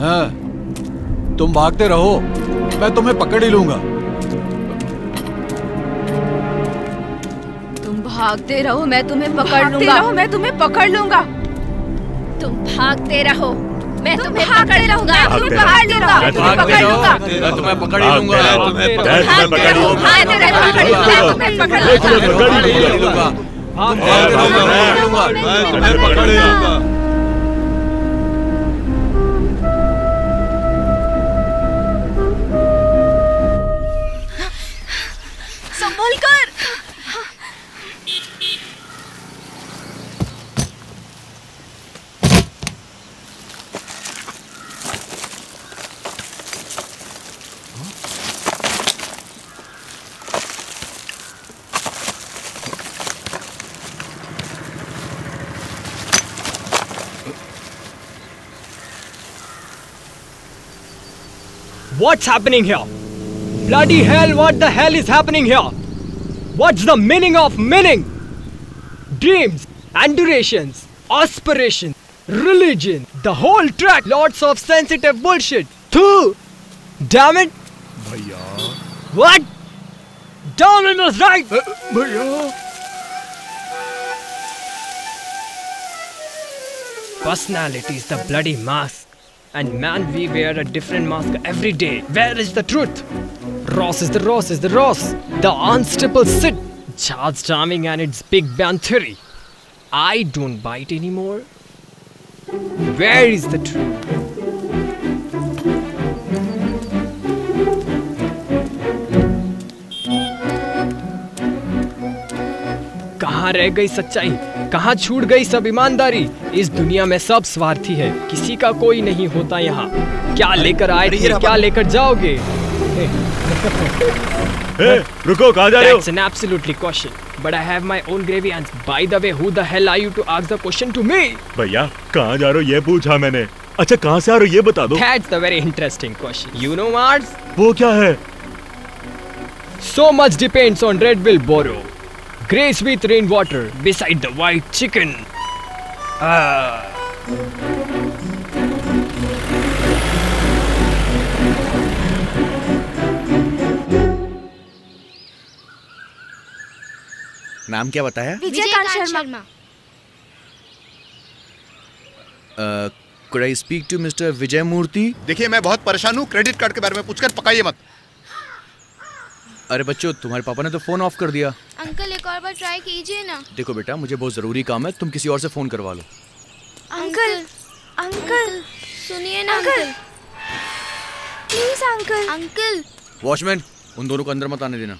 हाँ। तुम भागते रहो मैं तुम्हें पकड़ ही लूँगा। तुम भागते रहो मैं तुम्हें पकड़ लूँगा। रहो, मैं तुम्हें पकड़ लूँगा। भागते रहो। मैं तुम्हें पकड़ लूँगा। मैं तुम्हें पकड़ रहो, लूँगा, मैं तुम्हें पकड़ लूँगा। मैं तुम्हें पकड़ लूँगा। मैं तुम्हें भागते रहो, मैं तुम्हें पकड़ लूँगा। तुम भागते रहो, मैं पकड़ लूँगा। मैं तुम्हें पकड़ लूँगा। What's happening here? Bloody hell, what the hell is happening here? What's the meaning of meaning? Dreams, aspirations, aspirations, religion, the whole track, lots of sensitive bullshit. Two! Damn it! What? Darwin was right! Personality is the bloody mask. And man, we wear a different mask every day. Where is the truth? Ross is the Ross is the Ross. The unstable sit. Charles Charming and its Big Bang Theory. I don't bite anymore. Where is the truth? कहाँ रह गई सच्चाई कहाँ छूट गई सब ईमानदारी इस दुनिया में सब स्वार्थी है किसी का कोई नहीं होता यहाँ क्या लेकर आए थे क्या लेकर जाओगे ए, रुको कहाँ जा रहे हो That's an absolutely question. But I have my own gravy and by the way, who the hell are you to ask the question to me? भैया कहाँ जा रहे हो ये पूछा मैंने अच्छा कहाँ से आ रहे हो ये बता दो That's the very interesting question. You know Mars? वो क्या है So much depends on Red Will Boro. Grace with rainwater beside the white chicken. Ah. नाम क्या बताया? Vijaykant Sharma. Could I speak to mister Vijay Murthy देखिए मैं बहुत परेशान हूँ। क्रेडिट कार्ड के बारे में पूछकर पकाइए मत। अरे बच्चों तुम्हारे पापा ने तो फ़ोन ऑफ़ कर दिया। अंकल एक और बार ट्राई कीजिए ना। देखो बेटा मुझे बहुत ज़रूरी काम है तुम किसी और से फ़ोन करवा लो। अंकल अंकल सुनिए ना uncle. Please uncle. Uncle. Watchman उन दोनों को अंदर मत आने देना।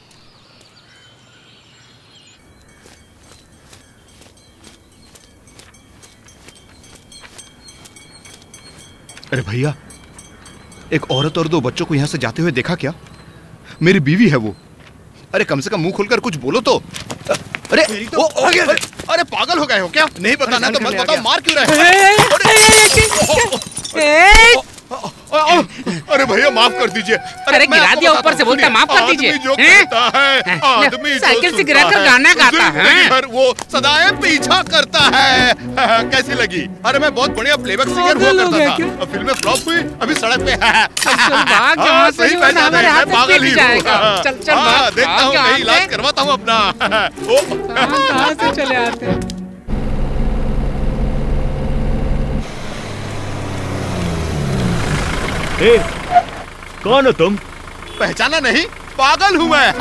अरे भैया एक औरत और दो बच्चों को यहाँ से जाते हुए देखा क्या? मेरी बीवी है वो अरे कम से कम मुँह खोलकर कुछ बोलो तो अरे तो ओ, ओ, अरे, अरे पागल हो गए हो क्या नहीं बताना तो मत बताओ मार क्यों रहे अरे भैया माफ़ कर दीजिए। अरे मैं गिरा दिया ऊपर से बोलता माफ़ कर दीजिए जो करता है आदमी साइकिल से सुनता गिराकर है, गाना गाता है। वो सदाएँ पीछा करता है। कैसी लगी? अरे मैं बहुत बढ़िया प्लेबैक सिंगर हुआ करता था? अब फ़िल्में फ्लॉप हुई अभी सड़क पे है। हाँ, सही पहचाना है, मैं में पागल ही हूँ। चल, चल, हाँ, भाग, देखता हूँ इलाज करवाता हूँ अपना। कहाँ से चले आते हैं? ए, कौन हो तुम? पहचाना नहीं पागल हूँ मैं।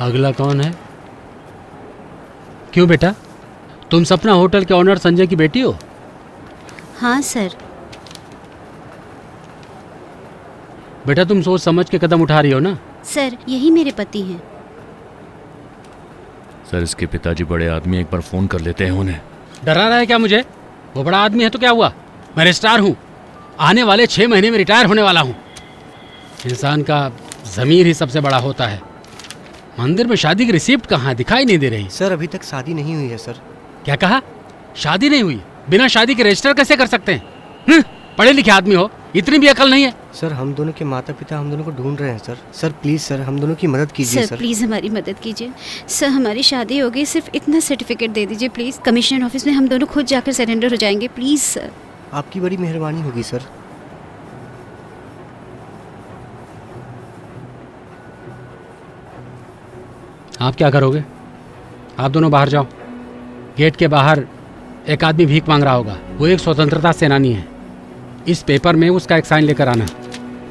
अगला कौन है? क्यों बेटा? तुम सपना होटल के ऑनर संजय की बेटी हो? हाँ सर। बेटा तुम सोच समझ के कदम उठा रही हो ना? सर यही मेरे पति हैं। सर इसके पिताजी बड़े आदमी एक बार फ़ोन कर लेते हैं उन्हें। डरा रहा है क्या मुझे? वो बड़ा आदमी है तो क्या हुआ? मैं रजिस्ट्रार हूँ। आने वाले छह महीने में रिटायर होने वाला हूँ। इंसान का जमीर ही सबसे बड़ा होता है। मंदिर में शादी की रिसिप्ट कहाँ दिखाई नहीं दे रही। सर अभी तक शादी नहीं हुई है सर। क्या कहा? शादी नहीं हुई? बिना शादी के रजिस्टर कैसे कर सकते हैं? हम्म, पढ़े लिखे आदमी हो। इतनी भी अकल नहीं है। सर हम दोनों के माता पिता हम दोनों को ढूंढ रहे हैं सर। सर प्लीज़ सर हम दोनों की मदद कीजिए सर सर। प्लीज़ हमारी मदद कीजिए। सर हमारी शादी हो गई सिर्फ़ इतना सर्टिफिकेट दे दीजिए प्लीज़ कमिश्नर ऑफ़िस में हम दोनों खुद जाकर सरेंडर हो जाएँगे प्लीज़ सर आपकी बड़ी मेहरबानी होगी सर। आप क्या करोगे? आप दोनों बाहर जाओ। गेट के बाहर एक आदमी भीख मांग रहा होगा। वो एक स्वतंत्रता सेनानी है। इस पेपर में उसका एक साइन लेकर आना।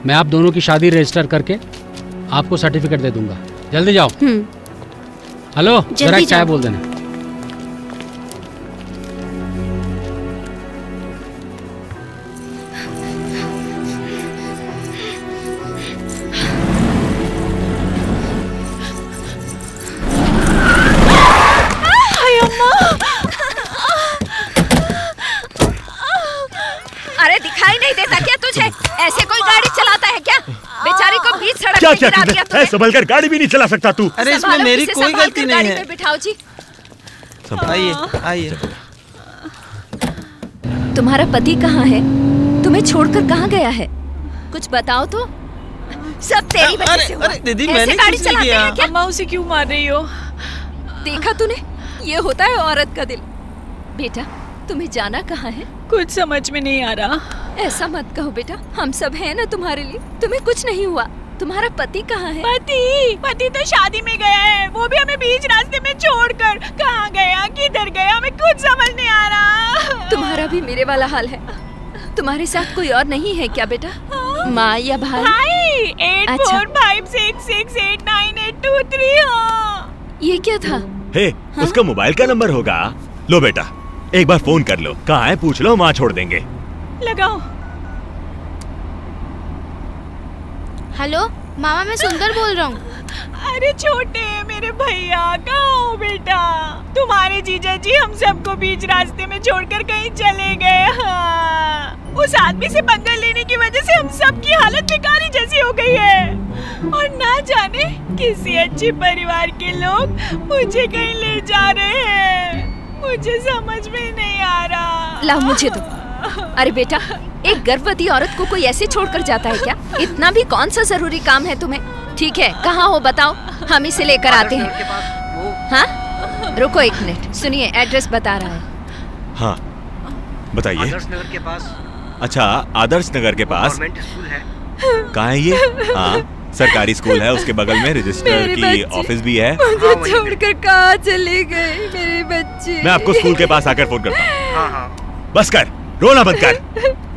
मैं आप दोनों की शादी रजिस्टर करके आपको सर्टिफिकेट दे दूँगा। जल्दी जाओ। हेलो जरा चाय बोल देना। संभल कर गाड़ी भी नहीं चला सकता तू। संभालो, इसे संभाल कर गाड़ी पे बिठाओ जी? आइए आइए। तुम्हारा पति कहाँ है? तुम्हें छोड़कर कहाँ गया है? कुछ बताओ तो। सब तेरी वजह से हुआ। अरे दीदी, मैंने गाड़ी कुछ नहीं चलाते किया। हैं क्या? अम्मा उसे क्यों मार रही हो? देखा तूने? ये होता है औरत का दिल। बेटा तुम्हें जाना कहाँ है? कुछ समझ में नहीं आ रहा। ऐसा मत कहो बेटा हम सब हैं ना तुम्हारे लिए। तुम्हें कुछ नहीं हुआ। तुम्हारा पति कहाँ है? पति! पति तो शादी में गया है। वो भी हमें बीच रास्ते में छोड़कर कहाँ गया? किधर गया? हमें कुछ समझ नहीं आ रहा। तुम्हारा भी मेरे वाला हाल है। तुम्हारे साथ कोई और नहीं है क्या बेटा? माँ या भाई? भाई एट अच्छा। Four five six six eight nine eight two three हाँ। ये क्या था? हे? उसका मोबाइल का नंबर होगा। लो बेटा एक बार फ़ोन कर लो। कहाँ है? पूछ लो माँ छोड़ देंगे। लगाओ। हेलो मामा मैं सुंदर बोल रहा हूँ। अरे छोटे मेरे भैया कहाँ हो बेटा? तुम्हारे जीजा जी हम सबको बीच रास्ते में छोड़कर कहीं चले गए हाँ। उस आदमी से पंगा लेने की वजह से हम सबकी हालत भिखारी जैसी हो गई है। और ना जाने किसी अच्छे परिवार के लोग मुझे कहीं ले जा रहे हैं। मुझे समझ में नहीं आ रहा। लाओ मुझे दो। अरे बेटा एक गर्भवती औरत को कोई ऐसे छोड़कर जाता है क्या? इतना भी कौन सा ज़रूरी काम है तुम्हें? ठीक है कहाँ हो बताओ? हम इसे लेकर आते हैं। हाँ? रुको एक मिनट सुनिए एड्रेस बता रहा है। हाँ बताइए। आदर्श नगर के पास। अच्छा आदर्श नगर के पास? स्कूल है। कहाँ है ये? हाँ सरकारी स्कूल है उसके बगल में रजिस्टर की ऑफ़िस भी है। मुझे छोड़कर कहाँ चली गई मेरी बच्ची? मैं आपको स्कूल के पास आकर फ़ोन करता हूँ। हाँ हाँ। बस कर। रोना बंद कर।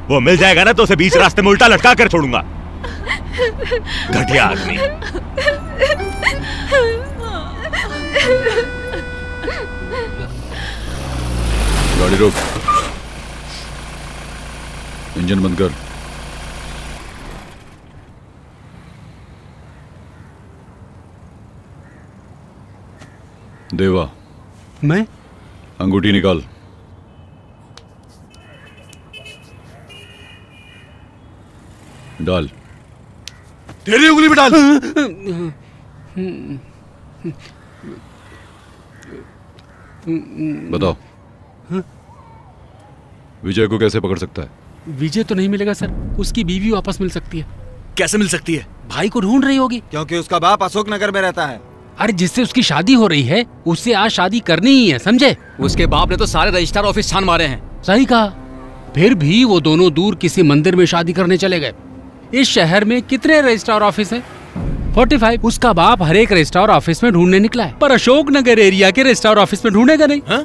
वो मिल जाएगा ना तो उसे बीच रास्ते में उल्टा लटका कर छोड़ूँगा। घटिया आदमी। गाड़ी रोक। इंजन बंद कर। देवा। मैं? अंगूठी निकाल। डाल। तेरी उंगली में डाल। बताओ। विजय को कैसे पकड़ सकता है? विजय तो नहीं मिलेगा सर। उसकी बीवी वापस मिल सकती है। कैसे मिल सकती है? भाई को ढूंढ रही होगी। क्योंकि उसका बाप अशोक नगर में रहता है। अरे जिससे उसकी शादी हो रही है उससे आज शादी करनी ही है समझे? उसके बाप ने तो सारे रजिस्ट्रार ऑफ़िस छान मारे हैं। सही कहा। फिर भी वो दोनों दूर किसी मंदिर में शादी करने चले गए। इस शहर में कितने रजिस्ट्रार ऑफ़िस है? 45 उसका बाप हर एक रजिस्ट्रार ऑफ़िस में ढूँढने निकला है। पर अशोक नगर एरिया के रजिस्ट्रार ऑफ़िस में ढूंढेगा नहीं। हा?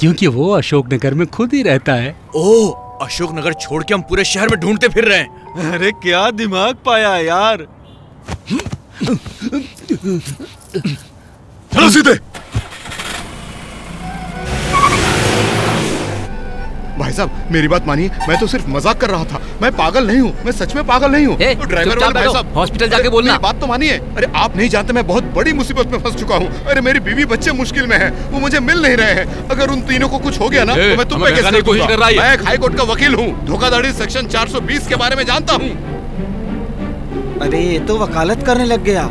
क्योंकि वो अशोक नगर में खुद ही रहता है। ओ अशोक नगर छोड़ के हम पूरे शहर में ढूंढते फिर रहे हैं। अरे क्या दिमाग पाया यार? चलो सीधे। भाई साहब मेरी बात मानिए मैं तो सिर्फ़ मज़ाक कर रहा था। मैं पागल नहीं हूँ मैं सच में पागल नहीं हूँ। तो ड्राइवर वाले भाई साहब हॉस्पिटल जाके बोलना। बात तो मानिए। अरे आप नहीं जानते मैं बहुत बड़ी मुसीबत में फंस चुका हूँ। अरे मेरी बीवी बच्चे मुश्किल में है वो मुझे मिल नहीं रहे हैं। अगर उन तीनों को कुछ हो गया ना तो मैं तुम हमें पे केस कोशिश कर रहा है। मैं एक हाई कोर्ट का वकील हूँ। धोखाधड़ी सेक्शन 420 के बारे में जानता हूँ। अरे ये तो वकालत करने लग गया।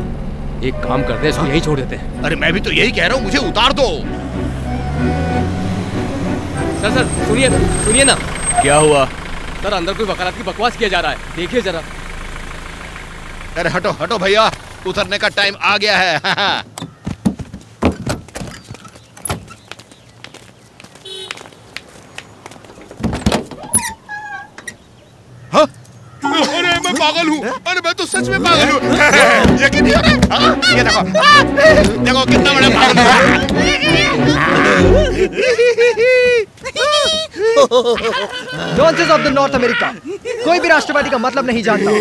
एक काम करते हैं इसको यही छोड़ देते हैं। अरे मैं भी तो यही कह रहा हूँ मुझे उतार दो। सर सर सुनिए सुनिए ना। क्या हुआ? सर अंदर कोई वकालत की बकवास किया जा रहा है। देखिए जरा। अरे हटो हटो भैया। उतरने का टाइम आ गया है। हाँ? अरे मैं पागल हूँ। अरे मैं तो सच में पागल हूँ। यकीन नहीं हो रहा हाँ? ये देखो। हाँ? देखो कितना बड़ा पागल nonsense of the North America कोई भी राष्ट्रवादी का मतलब नहीं जानता।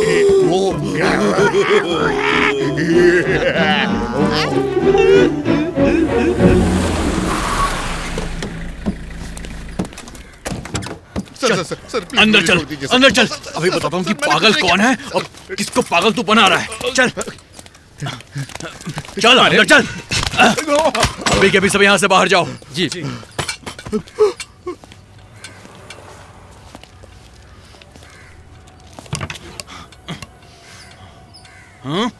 सर सर सर सर अंदर चल। अंदर चल। अभी बताता हूँ कि पागल कौन है और किसको पागल तू बना रहा है। चल। चल। अंदर चल। अभी के अभी सब यहाँ से बाहर जाओ। जी। हाँ?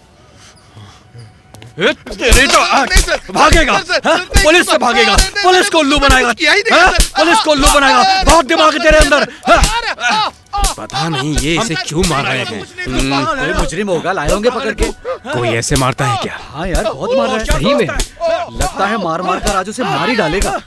तो भागेगा हाँ? पुलिस से भागेगा पुलिस को उल्लू बनाएगा ही हाँ? पुलिस को उल्लू बनाएगा बहुत दिमाग है तेरे अंदर हाँ? पता नहीं ये इसे क्यों मार रहे हैं कोई मुजरिम होगा लाए होंगे पकड़ के कोई ऐसे मारता है क्या हाँ यार बहुत मार रहा है सही में लगता है मार मार कर राजू से मार ही डालेगा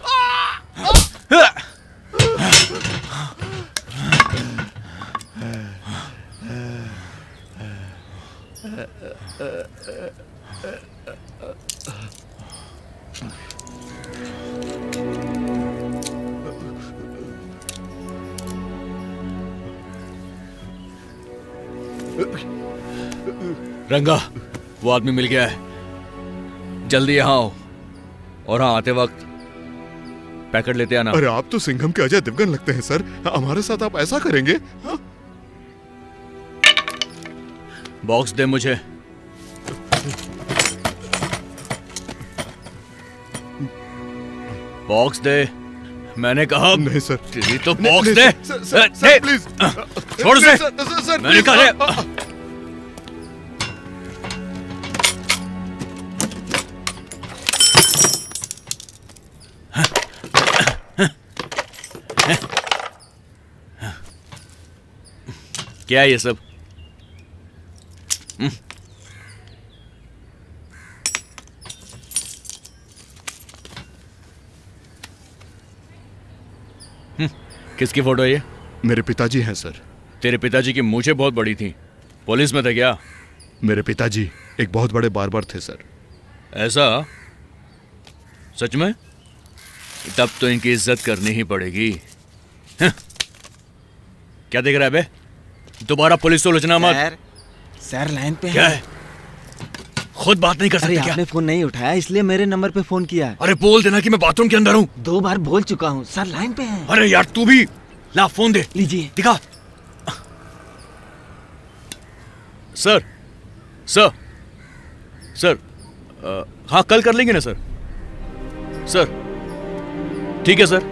रंगा वो आदमी मिल गया है। जल्दी यहाँ आओ। और हाँ आते वक्त पैकेट लेते आना। अरे आप तो सिंघम के अजय देवगन लगते हैं सर। हमारे साथ आप ऐसा करेंगे? हाँ? बॉक्स दे मुझे। बॉक्स दे। मैंने कहा नहीं सर। तेरी तो बॉक्स दे। Sir, sir, they. Sir, please. छोड़ नहीं, से सर, मैंने कहा क्या ये सब? हम्म, हम्म, किसकी फ़ोटो है ये? मेरे पिताजी हैं सर। तेरे पिताजी की मूछें बहुत बड़ी थी। पुलिस में थे क्या? मेरे पिताजी एक बहुत बड़े बार्बर थे सर। ऐसा? सच में? तब तो इनकी इज़्ज़त करनी ही पड़ेगी। क्या देख रहा है बे? दोबारा पुलिस उलझना मत। सर सर लाइन पे क्या है। खुद बात नहीं कर सकते क्या? आपने फ़ोन नहीं उठाया इसलिए मेरे नंबर पे फ़ोन किया है। अरे बोल देना कि मैं बाथरूम के अंदर हूँ। दो बार बोल चुका हूँ। सर लाइन पे है। अरे यार तू भी। ला फ़ोन दे। लीजिए। दिखा। सर सर सर हाँ कल कर लेंगे ना सर? सर ठीक है सर।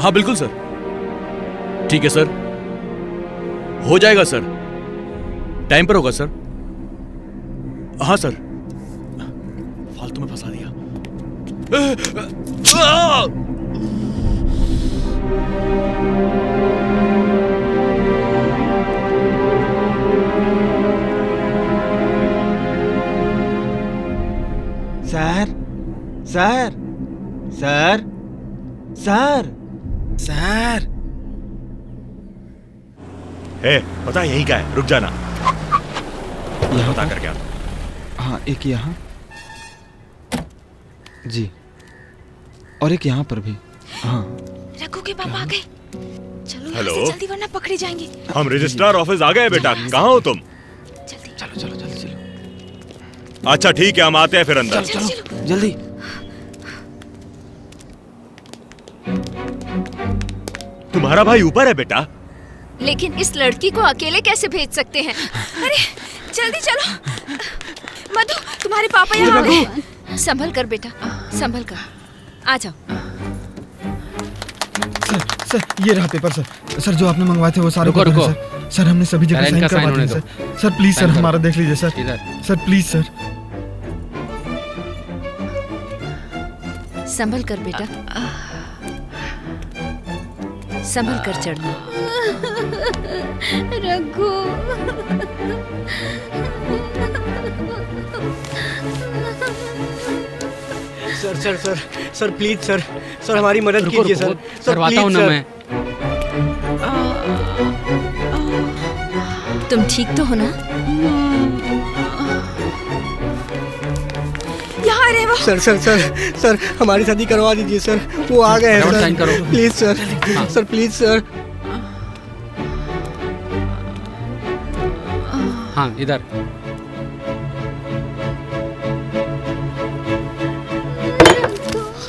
हाँ बिल्कुल सर। ठीक है सर। हो जाएगा, सर। टाइम पर होगा, सर। हाँ सर। फालतू में फंसा दिया। Sir sir sir sir sir. ए, पता यही का है? रुक जाना। यहाँ पता कर क्या हाँ। एक यहाँ। जी। और एक यहाँ पर भी। हाँ। रघु के पापा आ गए चलो हेलो? जल्दी वरना पकड़े जाएँगे। हम रजिस्ट्रार ऑफ़िस आ गए बेटा। कहाँ हो तुम? चलो चलो जल्दी चलो। अच्छा ठीक है हम आते हैं फिर अंदर। चलो, चलो, जल्दी। तुम्हारा भाई ऊपर है बेटा। लेकिन इस लड़की को अकेले कैसे भेज सकते हैं? अरे जल्दी चलो। मधु तुम्हारे पापा यहाँ आ गए संभल कर बेटा संभल कर। आ जाओ। सर सर ये रहा पेपर सर। सर जो आपने मंगवाए थे वो सारे रुको, पेपर रुको। सर। सर हमने सभी जगह साइन करवा दिए सर। सर प्लीज़ सर हमारा देख लीजिए सर। Sir please sir. संभल कर बेटा। संभल कर चढ़ना। Raghu. Sir sir sir sir please sir sir हमारी मदद कीजिए सर। सर आता हूँ ना मैं। तुम ठीक तो हो ना? सर सर सर सर हमारी शादी करवा दीजिए सर। वो आ गए हैं सर। Please sir. हाँ। Sir please sir. हाँ इधर।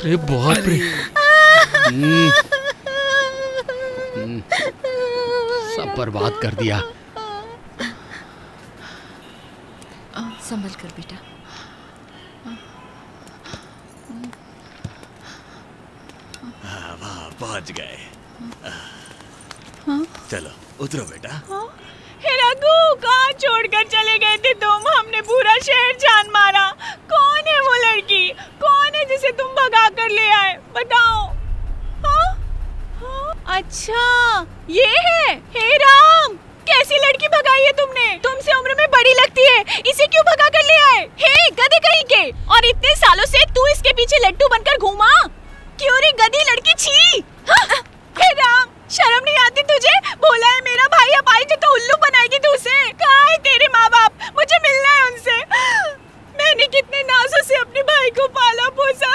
अरे बहुत रे हम्म, हम्म, सब बर्बाद कर दिया। संभल कर बेटा। पहुँच गए। हाँ? चलो उतरो बेटा। हे? रघु कहाँ छोड़कर चले गए थे तुम? हमने पूरा शहर जान मारा। कौन है वो लड़की? कौन है जिसे तुम भगा कर ले आए? बताओ। हाँ? हाँ? अच्छा ये है। हे राम कैसी लड़की भगाई है तुमने? तुमसे उम्र में बड़ी लगती है। इसे क्यों भगा कर ले आए? हे गधे कहीं के? और इतने सालों से तू इसके पीछे लट्टू बनकर घूमा? क्यों रे गधी लड़की छी? हाँ? हे राम शर्म नहीं आती तुझे? बोला है मेरा भाई अब आई तो उल्लू बनाएगी तू उसे। कहाँ है तेरे माँ बाप मुझे मिलना है उनसे। मैंने कितने नाजों से अपने भाई को पाला पोसा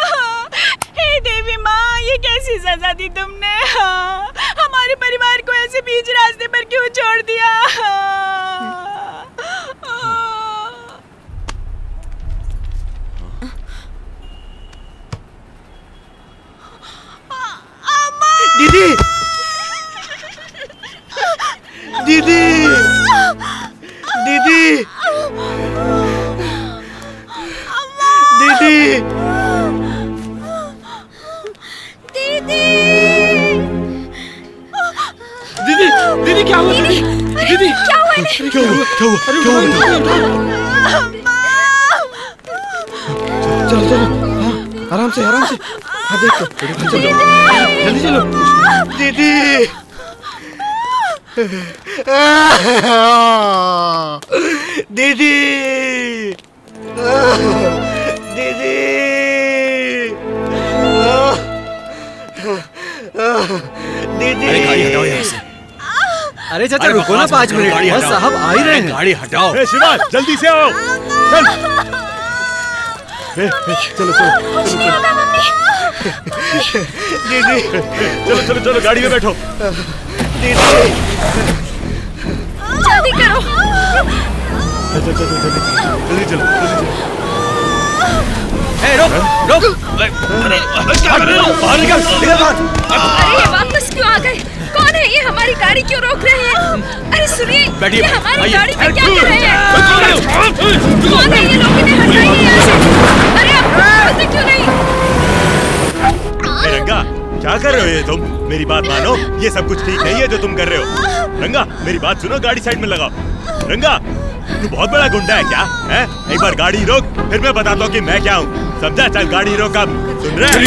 हे। देवी माँ ये कैसी सजा दी तुमने? हाँ, हमारे परिवार को ऐसे बीच रास्ते पर क्यों छोड़ दिया? दीदी। दीदी। दीदी। दीदी। दीदी। दीदी क्या हुआ? दीदी दीदी। क्या हुआ क्या हुआ? क्या हुआ? क्या हुआ? चलो चलो। हाँ, आराम से आराम से। जल्दी चलो। दीदी! दीदी! दीदी! दीदी! अरे गाड़ी हटाओ यहाँ से। अरे चाचा रुको ना पाँच मिनट। बस साहब आ ही रहे हैं। गाड़ी हटाओ। ए, शिवा जल्दी से आओ। चल। ए, ए, चलो चलो। दीदी। चलो चलो चलो गाड़ी में बैठो। जल्दी करो। चलो चलो जल्दी चलो जल्दी चलो। ए रुक रुक। अरे क्या कर रहे हो? बाहर निकल निकल। बाहर। अरे ये वापस क्यों आ गए? कौन है ये हमारी गाड़ी क्यों रोक रहे हैं? अरे सुनिए ये हमारी गाड़ी में क्या कर रहे हैं? कौन है ये? कर रहे हो ये तुम? मेरी बात मानो। ये सब कुछ ठीक नहीं है जो तुम कर रहे हो। रंगा, मेरी बात सुनो, गाड़ी साइड में लगाओ। रंगा, तू बहुत बड़ा गुंडा है क्या? है? एक बार गाड़ी रोक, फिर मैं बताता हूँ कि मैं क्या हूँ। समझा? चल, गाड़ी रोक अब। सुन रहे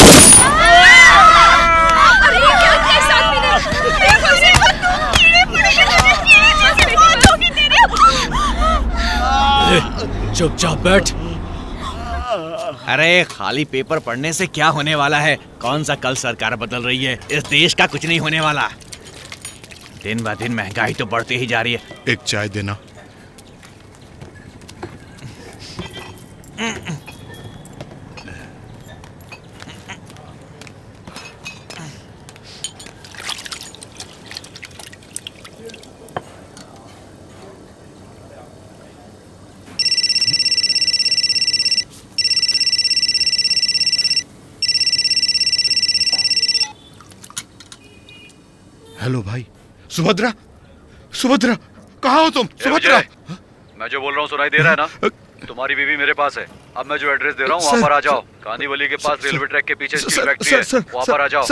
चुपचाप बैठ। अरे खाली पेपर पढ़ने से क्या होने वाला है? कौन सा कल सरकार बदल रही है? इस देश का कुछ नहीं होने वाला। दिन ब दिन महँगाई तो बढ़ती ही जा रही है। एक चाय देना हेलो भाई सुभद्रा? सुभद्रा कहा हो तुम? सुभद्रा! मैं जो बोल रहा हूँ सुनाई दे रहा है ना? तुम्हारी बीवी मेरे पास है। अब मैं जो एड्रेस दे रहा हूँ वहाँ पर आ जाओ। गांधी के पास रेलवे ट्रैक के पीछे स्टील फैक्ट्री है। वहाँ पर आ जाओ।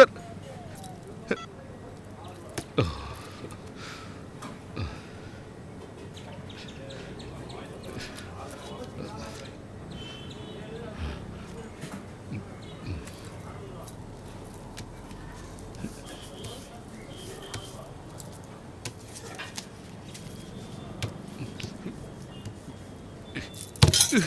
हाँ।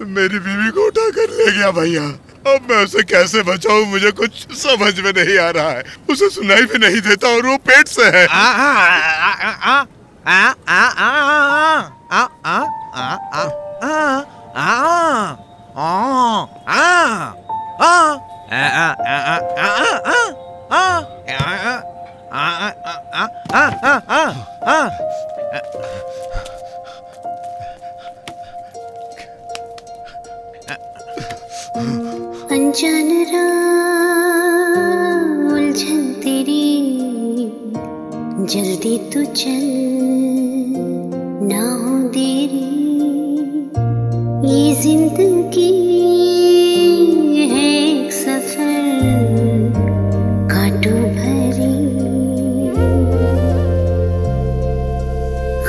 मेरी बीवी को उठा कर ले गया भैया। अब मैं उसे कैसे बचाऊं मुझे कुछ समझ में नहीं आ रहा है उसे सुनाई भी नहीं देता और वो पेट से है आ, अनजान उलझन तेरी। जल्दी तू चल, ना हो देरी। ये ज़िंदगी है एक सफ़र, काटो भरी।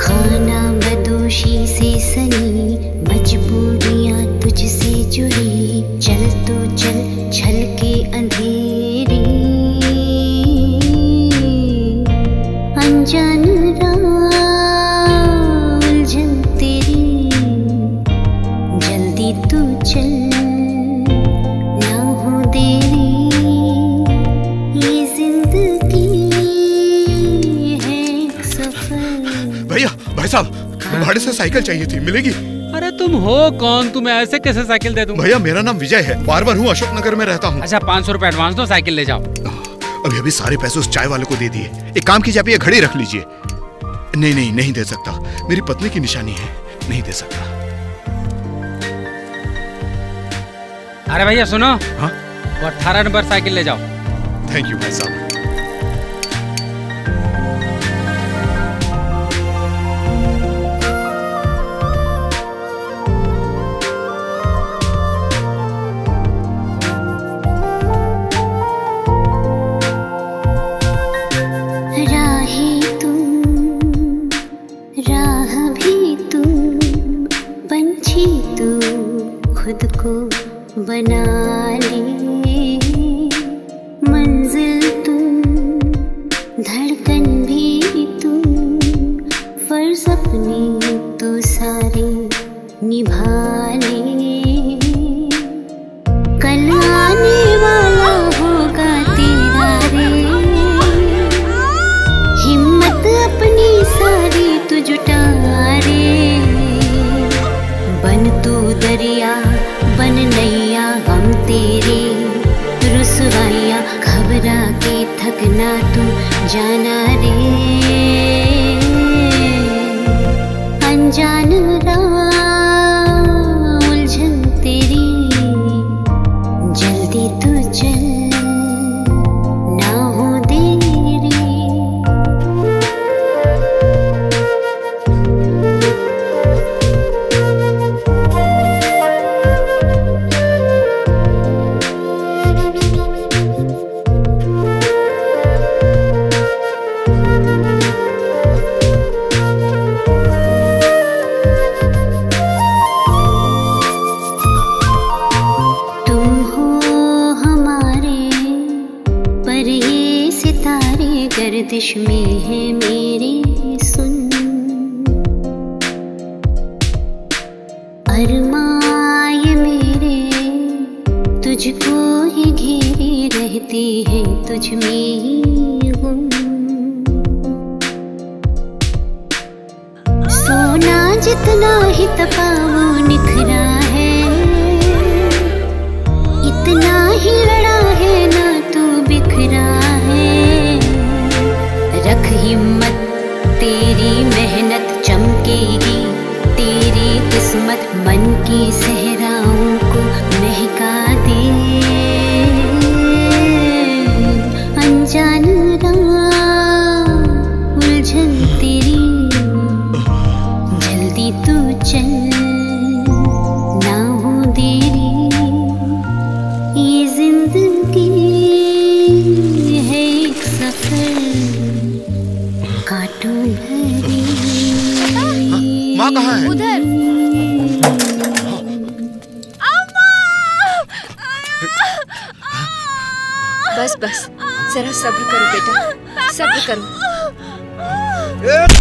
खाना बदोशी से सनी, मजबूरियाँ तुझसे जुड़ी। तो चल छल के अंधेरी। अनजान उलझन तेरी। जल्दी तू चल ना हो देरी। ये ज़िंदगी है सफ़र। भैया भाई साहब भाड़े से साइकिल चाहिए थी मिलेगी? अरे तुम हो कौन? तुम्हें ऐसे कैसे साइकिल दे दूँ भैया मेरा नाम विजय है। बार बार हूँ अशोक नगर में रहता हूँ। अच्छा पाँच सौ रूपए एडवांस दो साइकिल ले जाओ। अभी अभी सारे पैसे उस चाय वाले को दे दिए। एक काम कीजिए आप ये घड़ी रख लीजिए। नहीं नहीं नहीं दे सकता। मेरी पत्नी की निशानी है। नहीं दे सकता। अरे भैया सुनो। हाँ? वो अठारह नंबर साइकिल ले जाओ। थैंक यू भाई साहब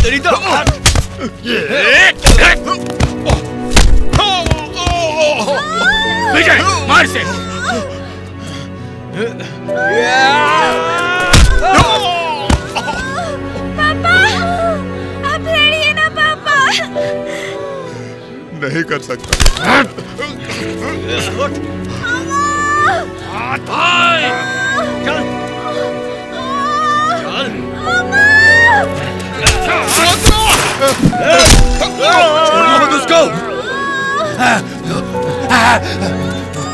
तेरी तो विजय मार से पापा आप है ना पापा नहीं कर सकता।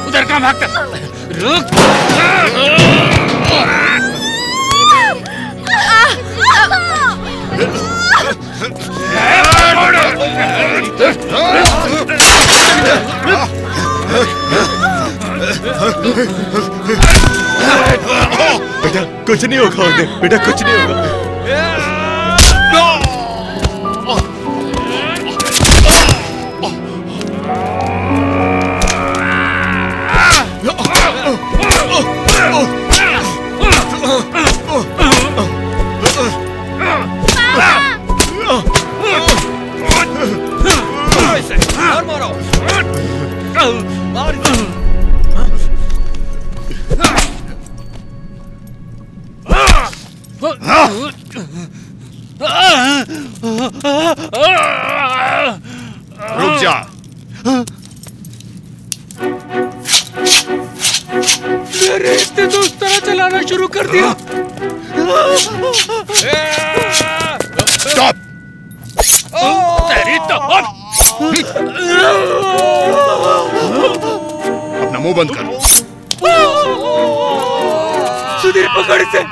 उधर भागता रुक बेटा कुछ नहीं होगा बेटा कुछ नहीं होगा। मार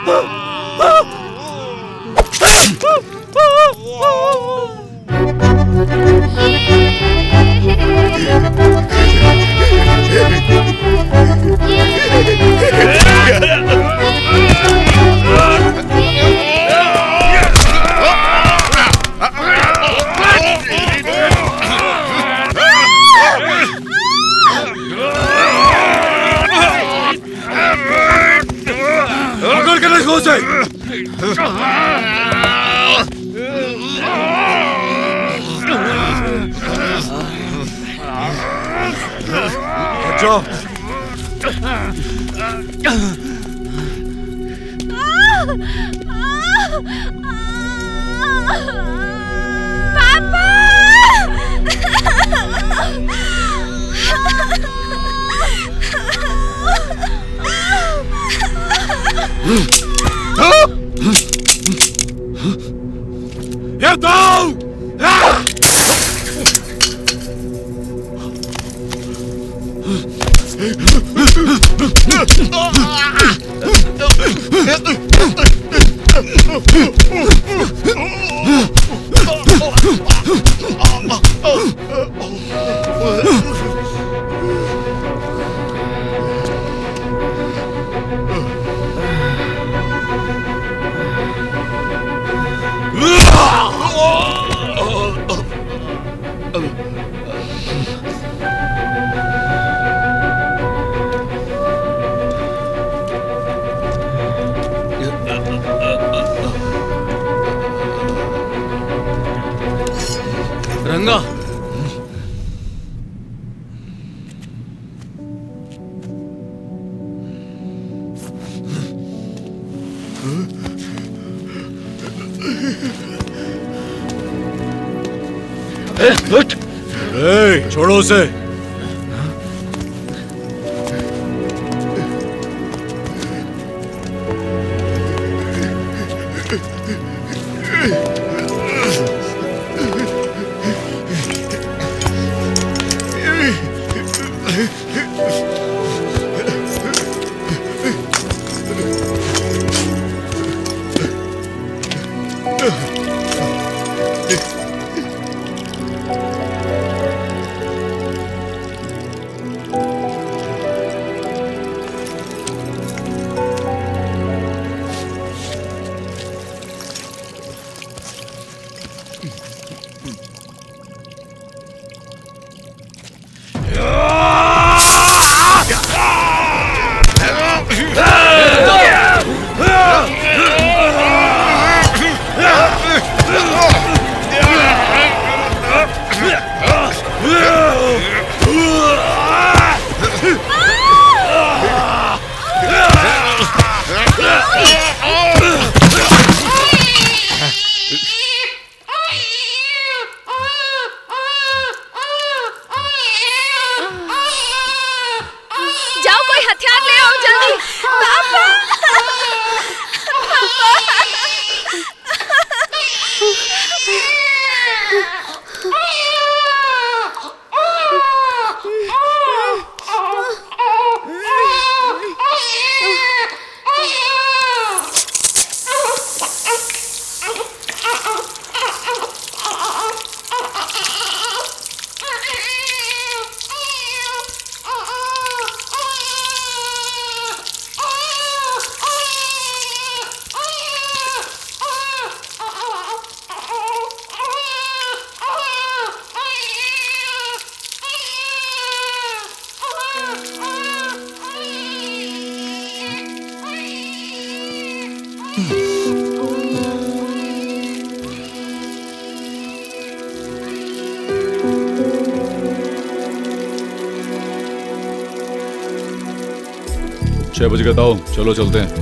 पकड़ ए, छह हूँ चलो चलते हैं।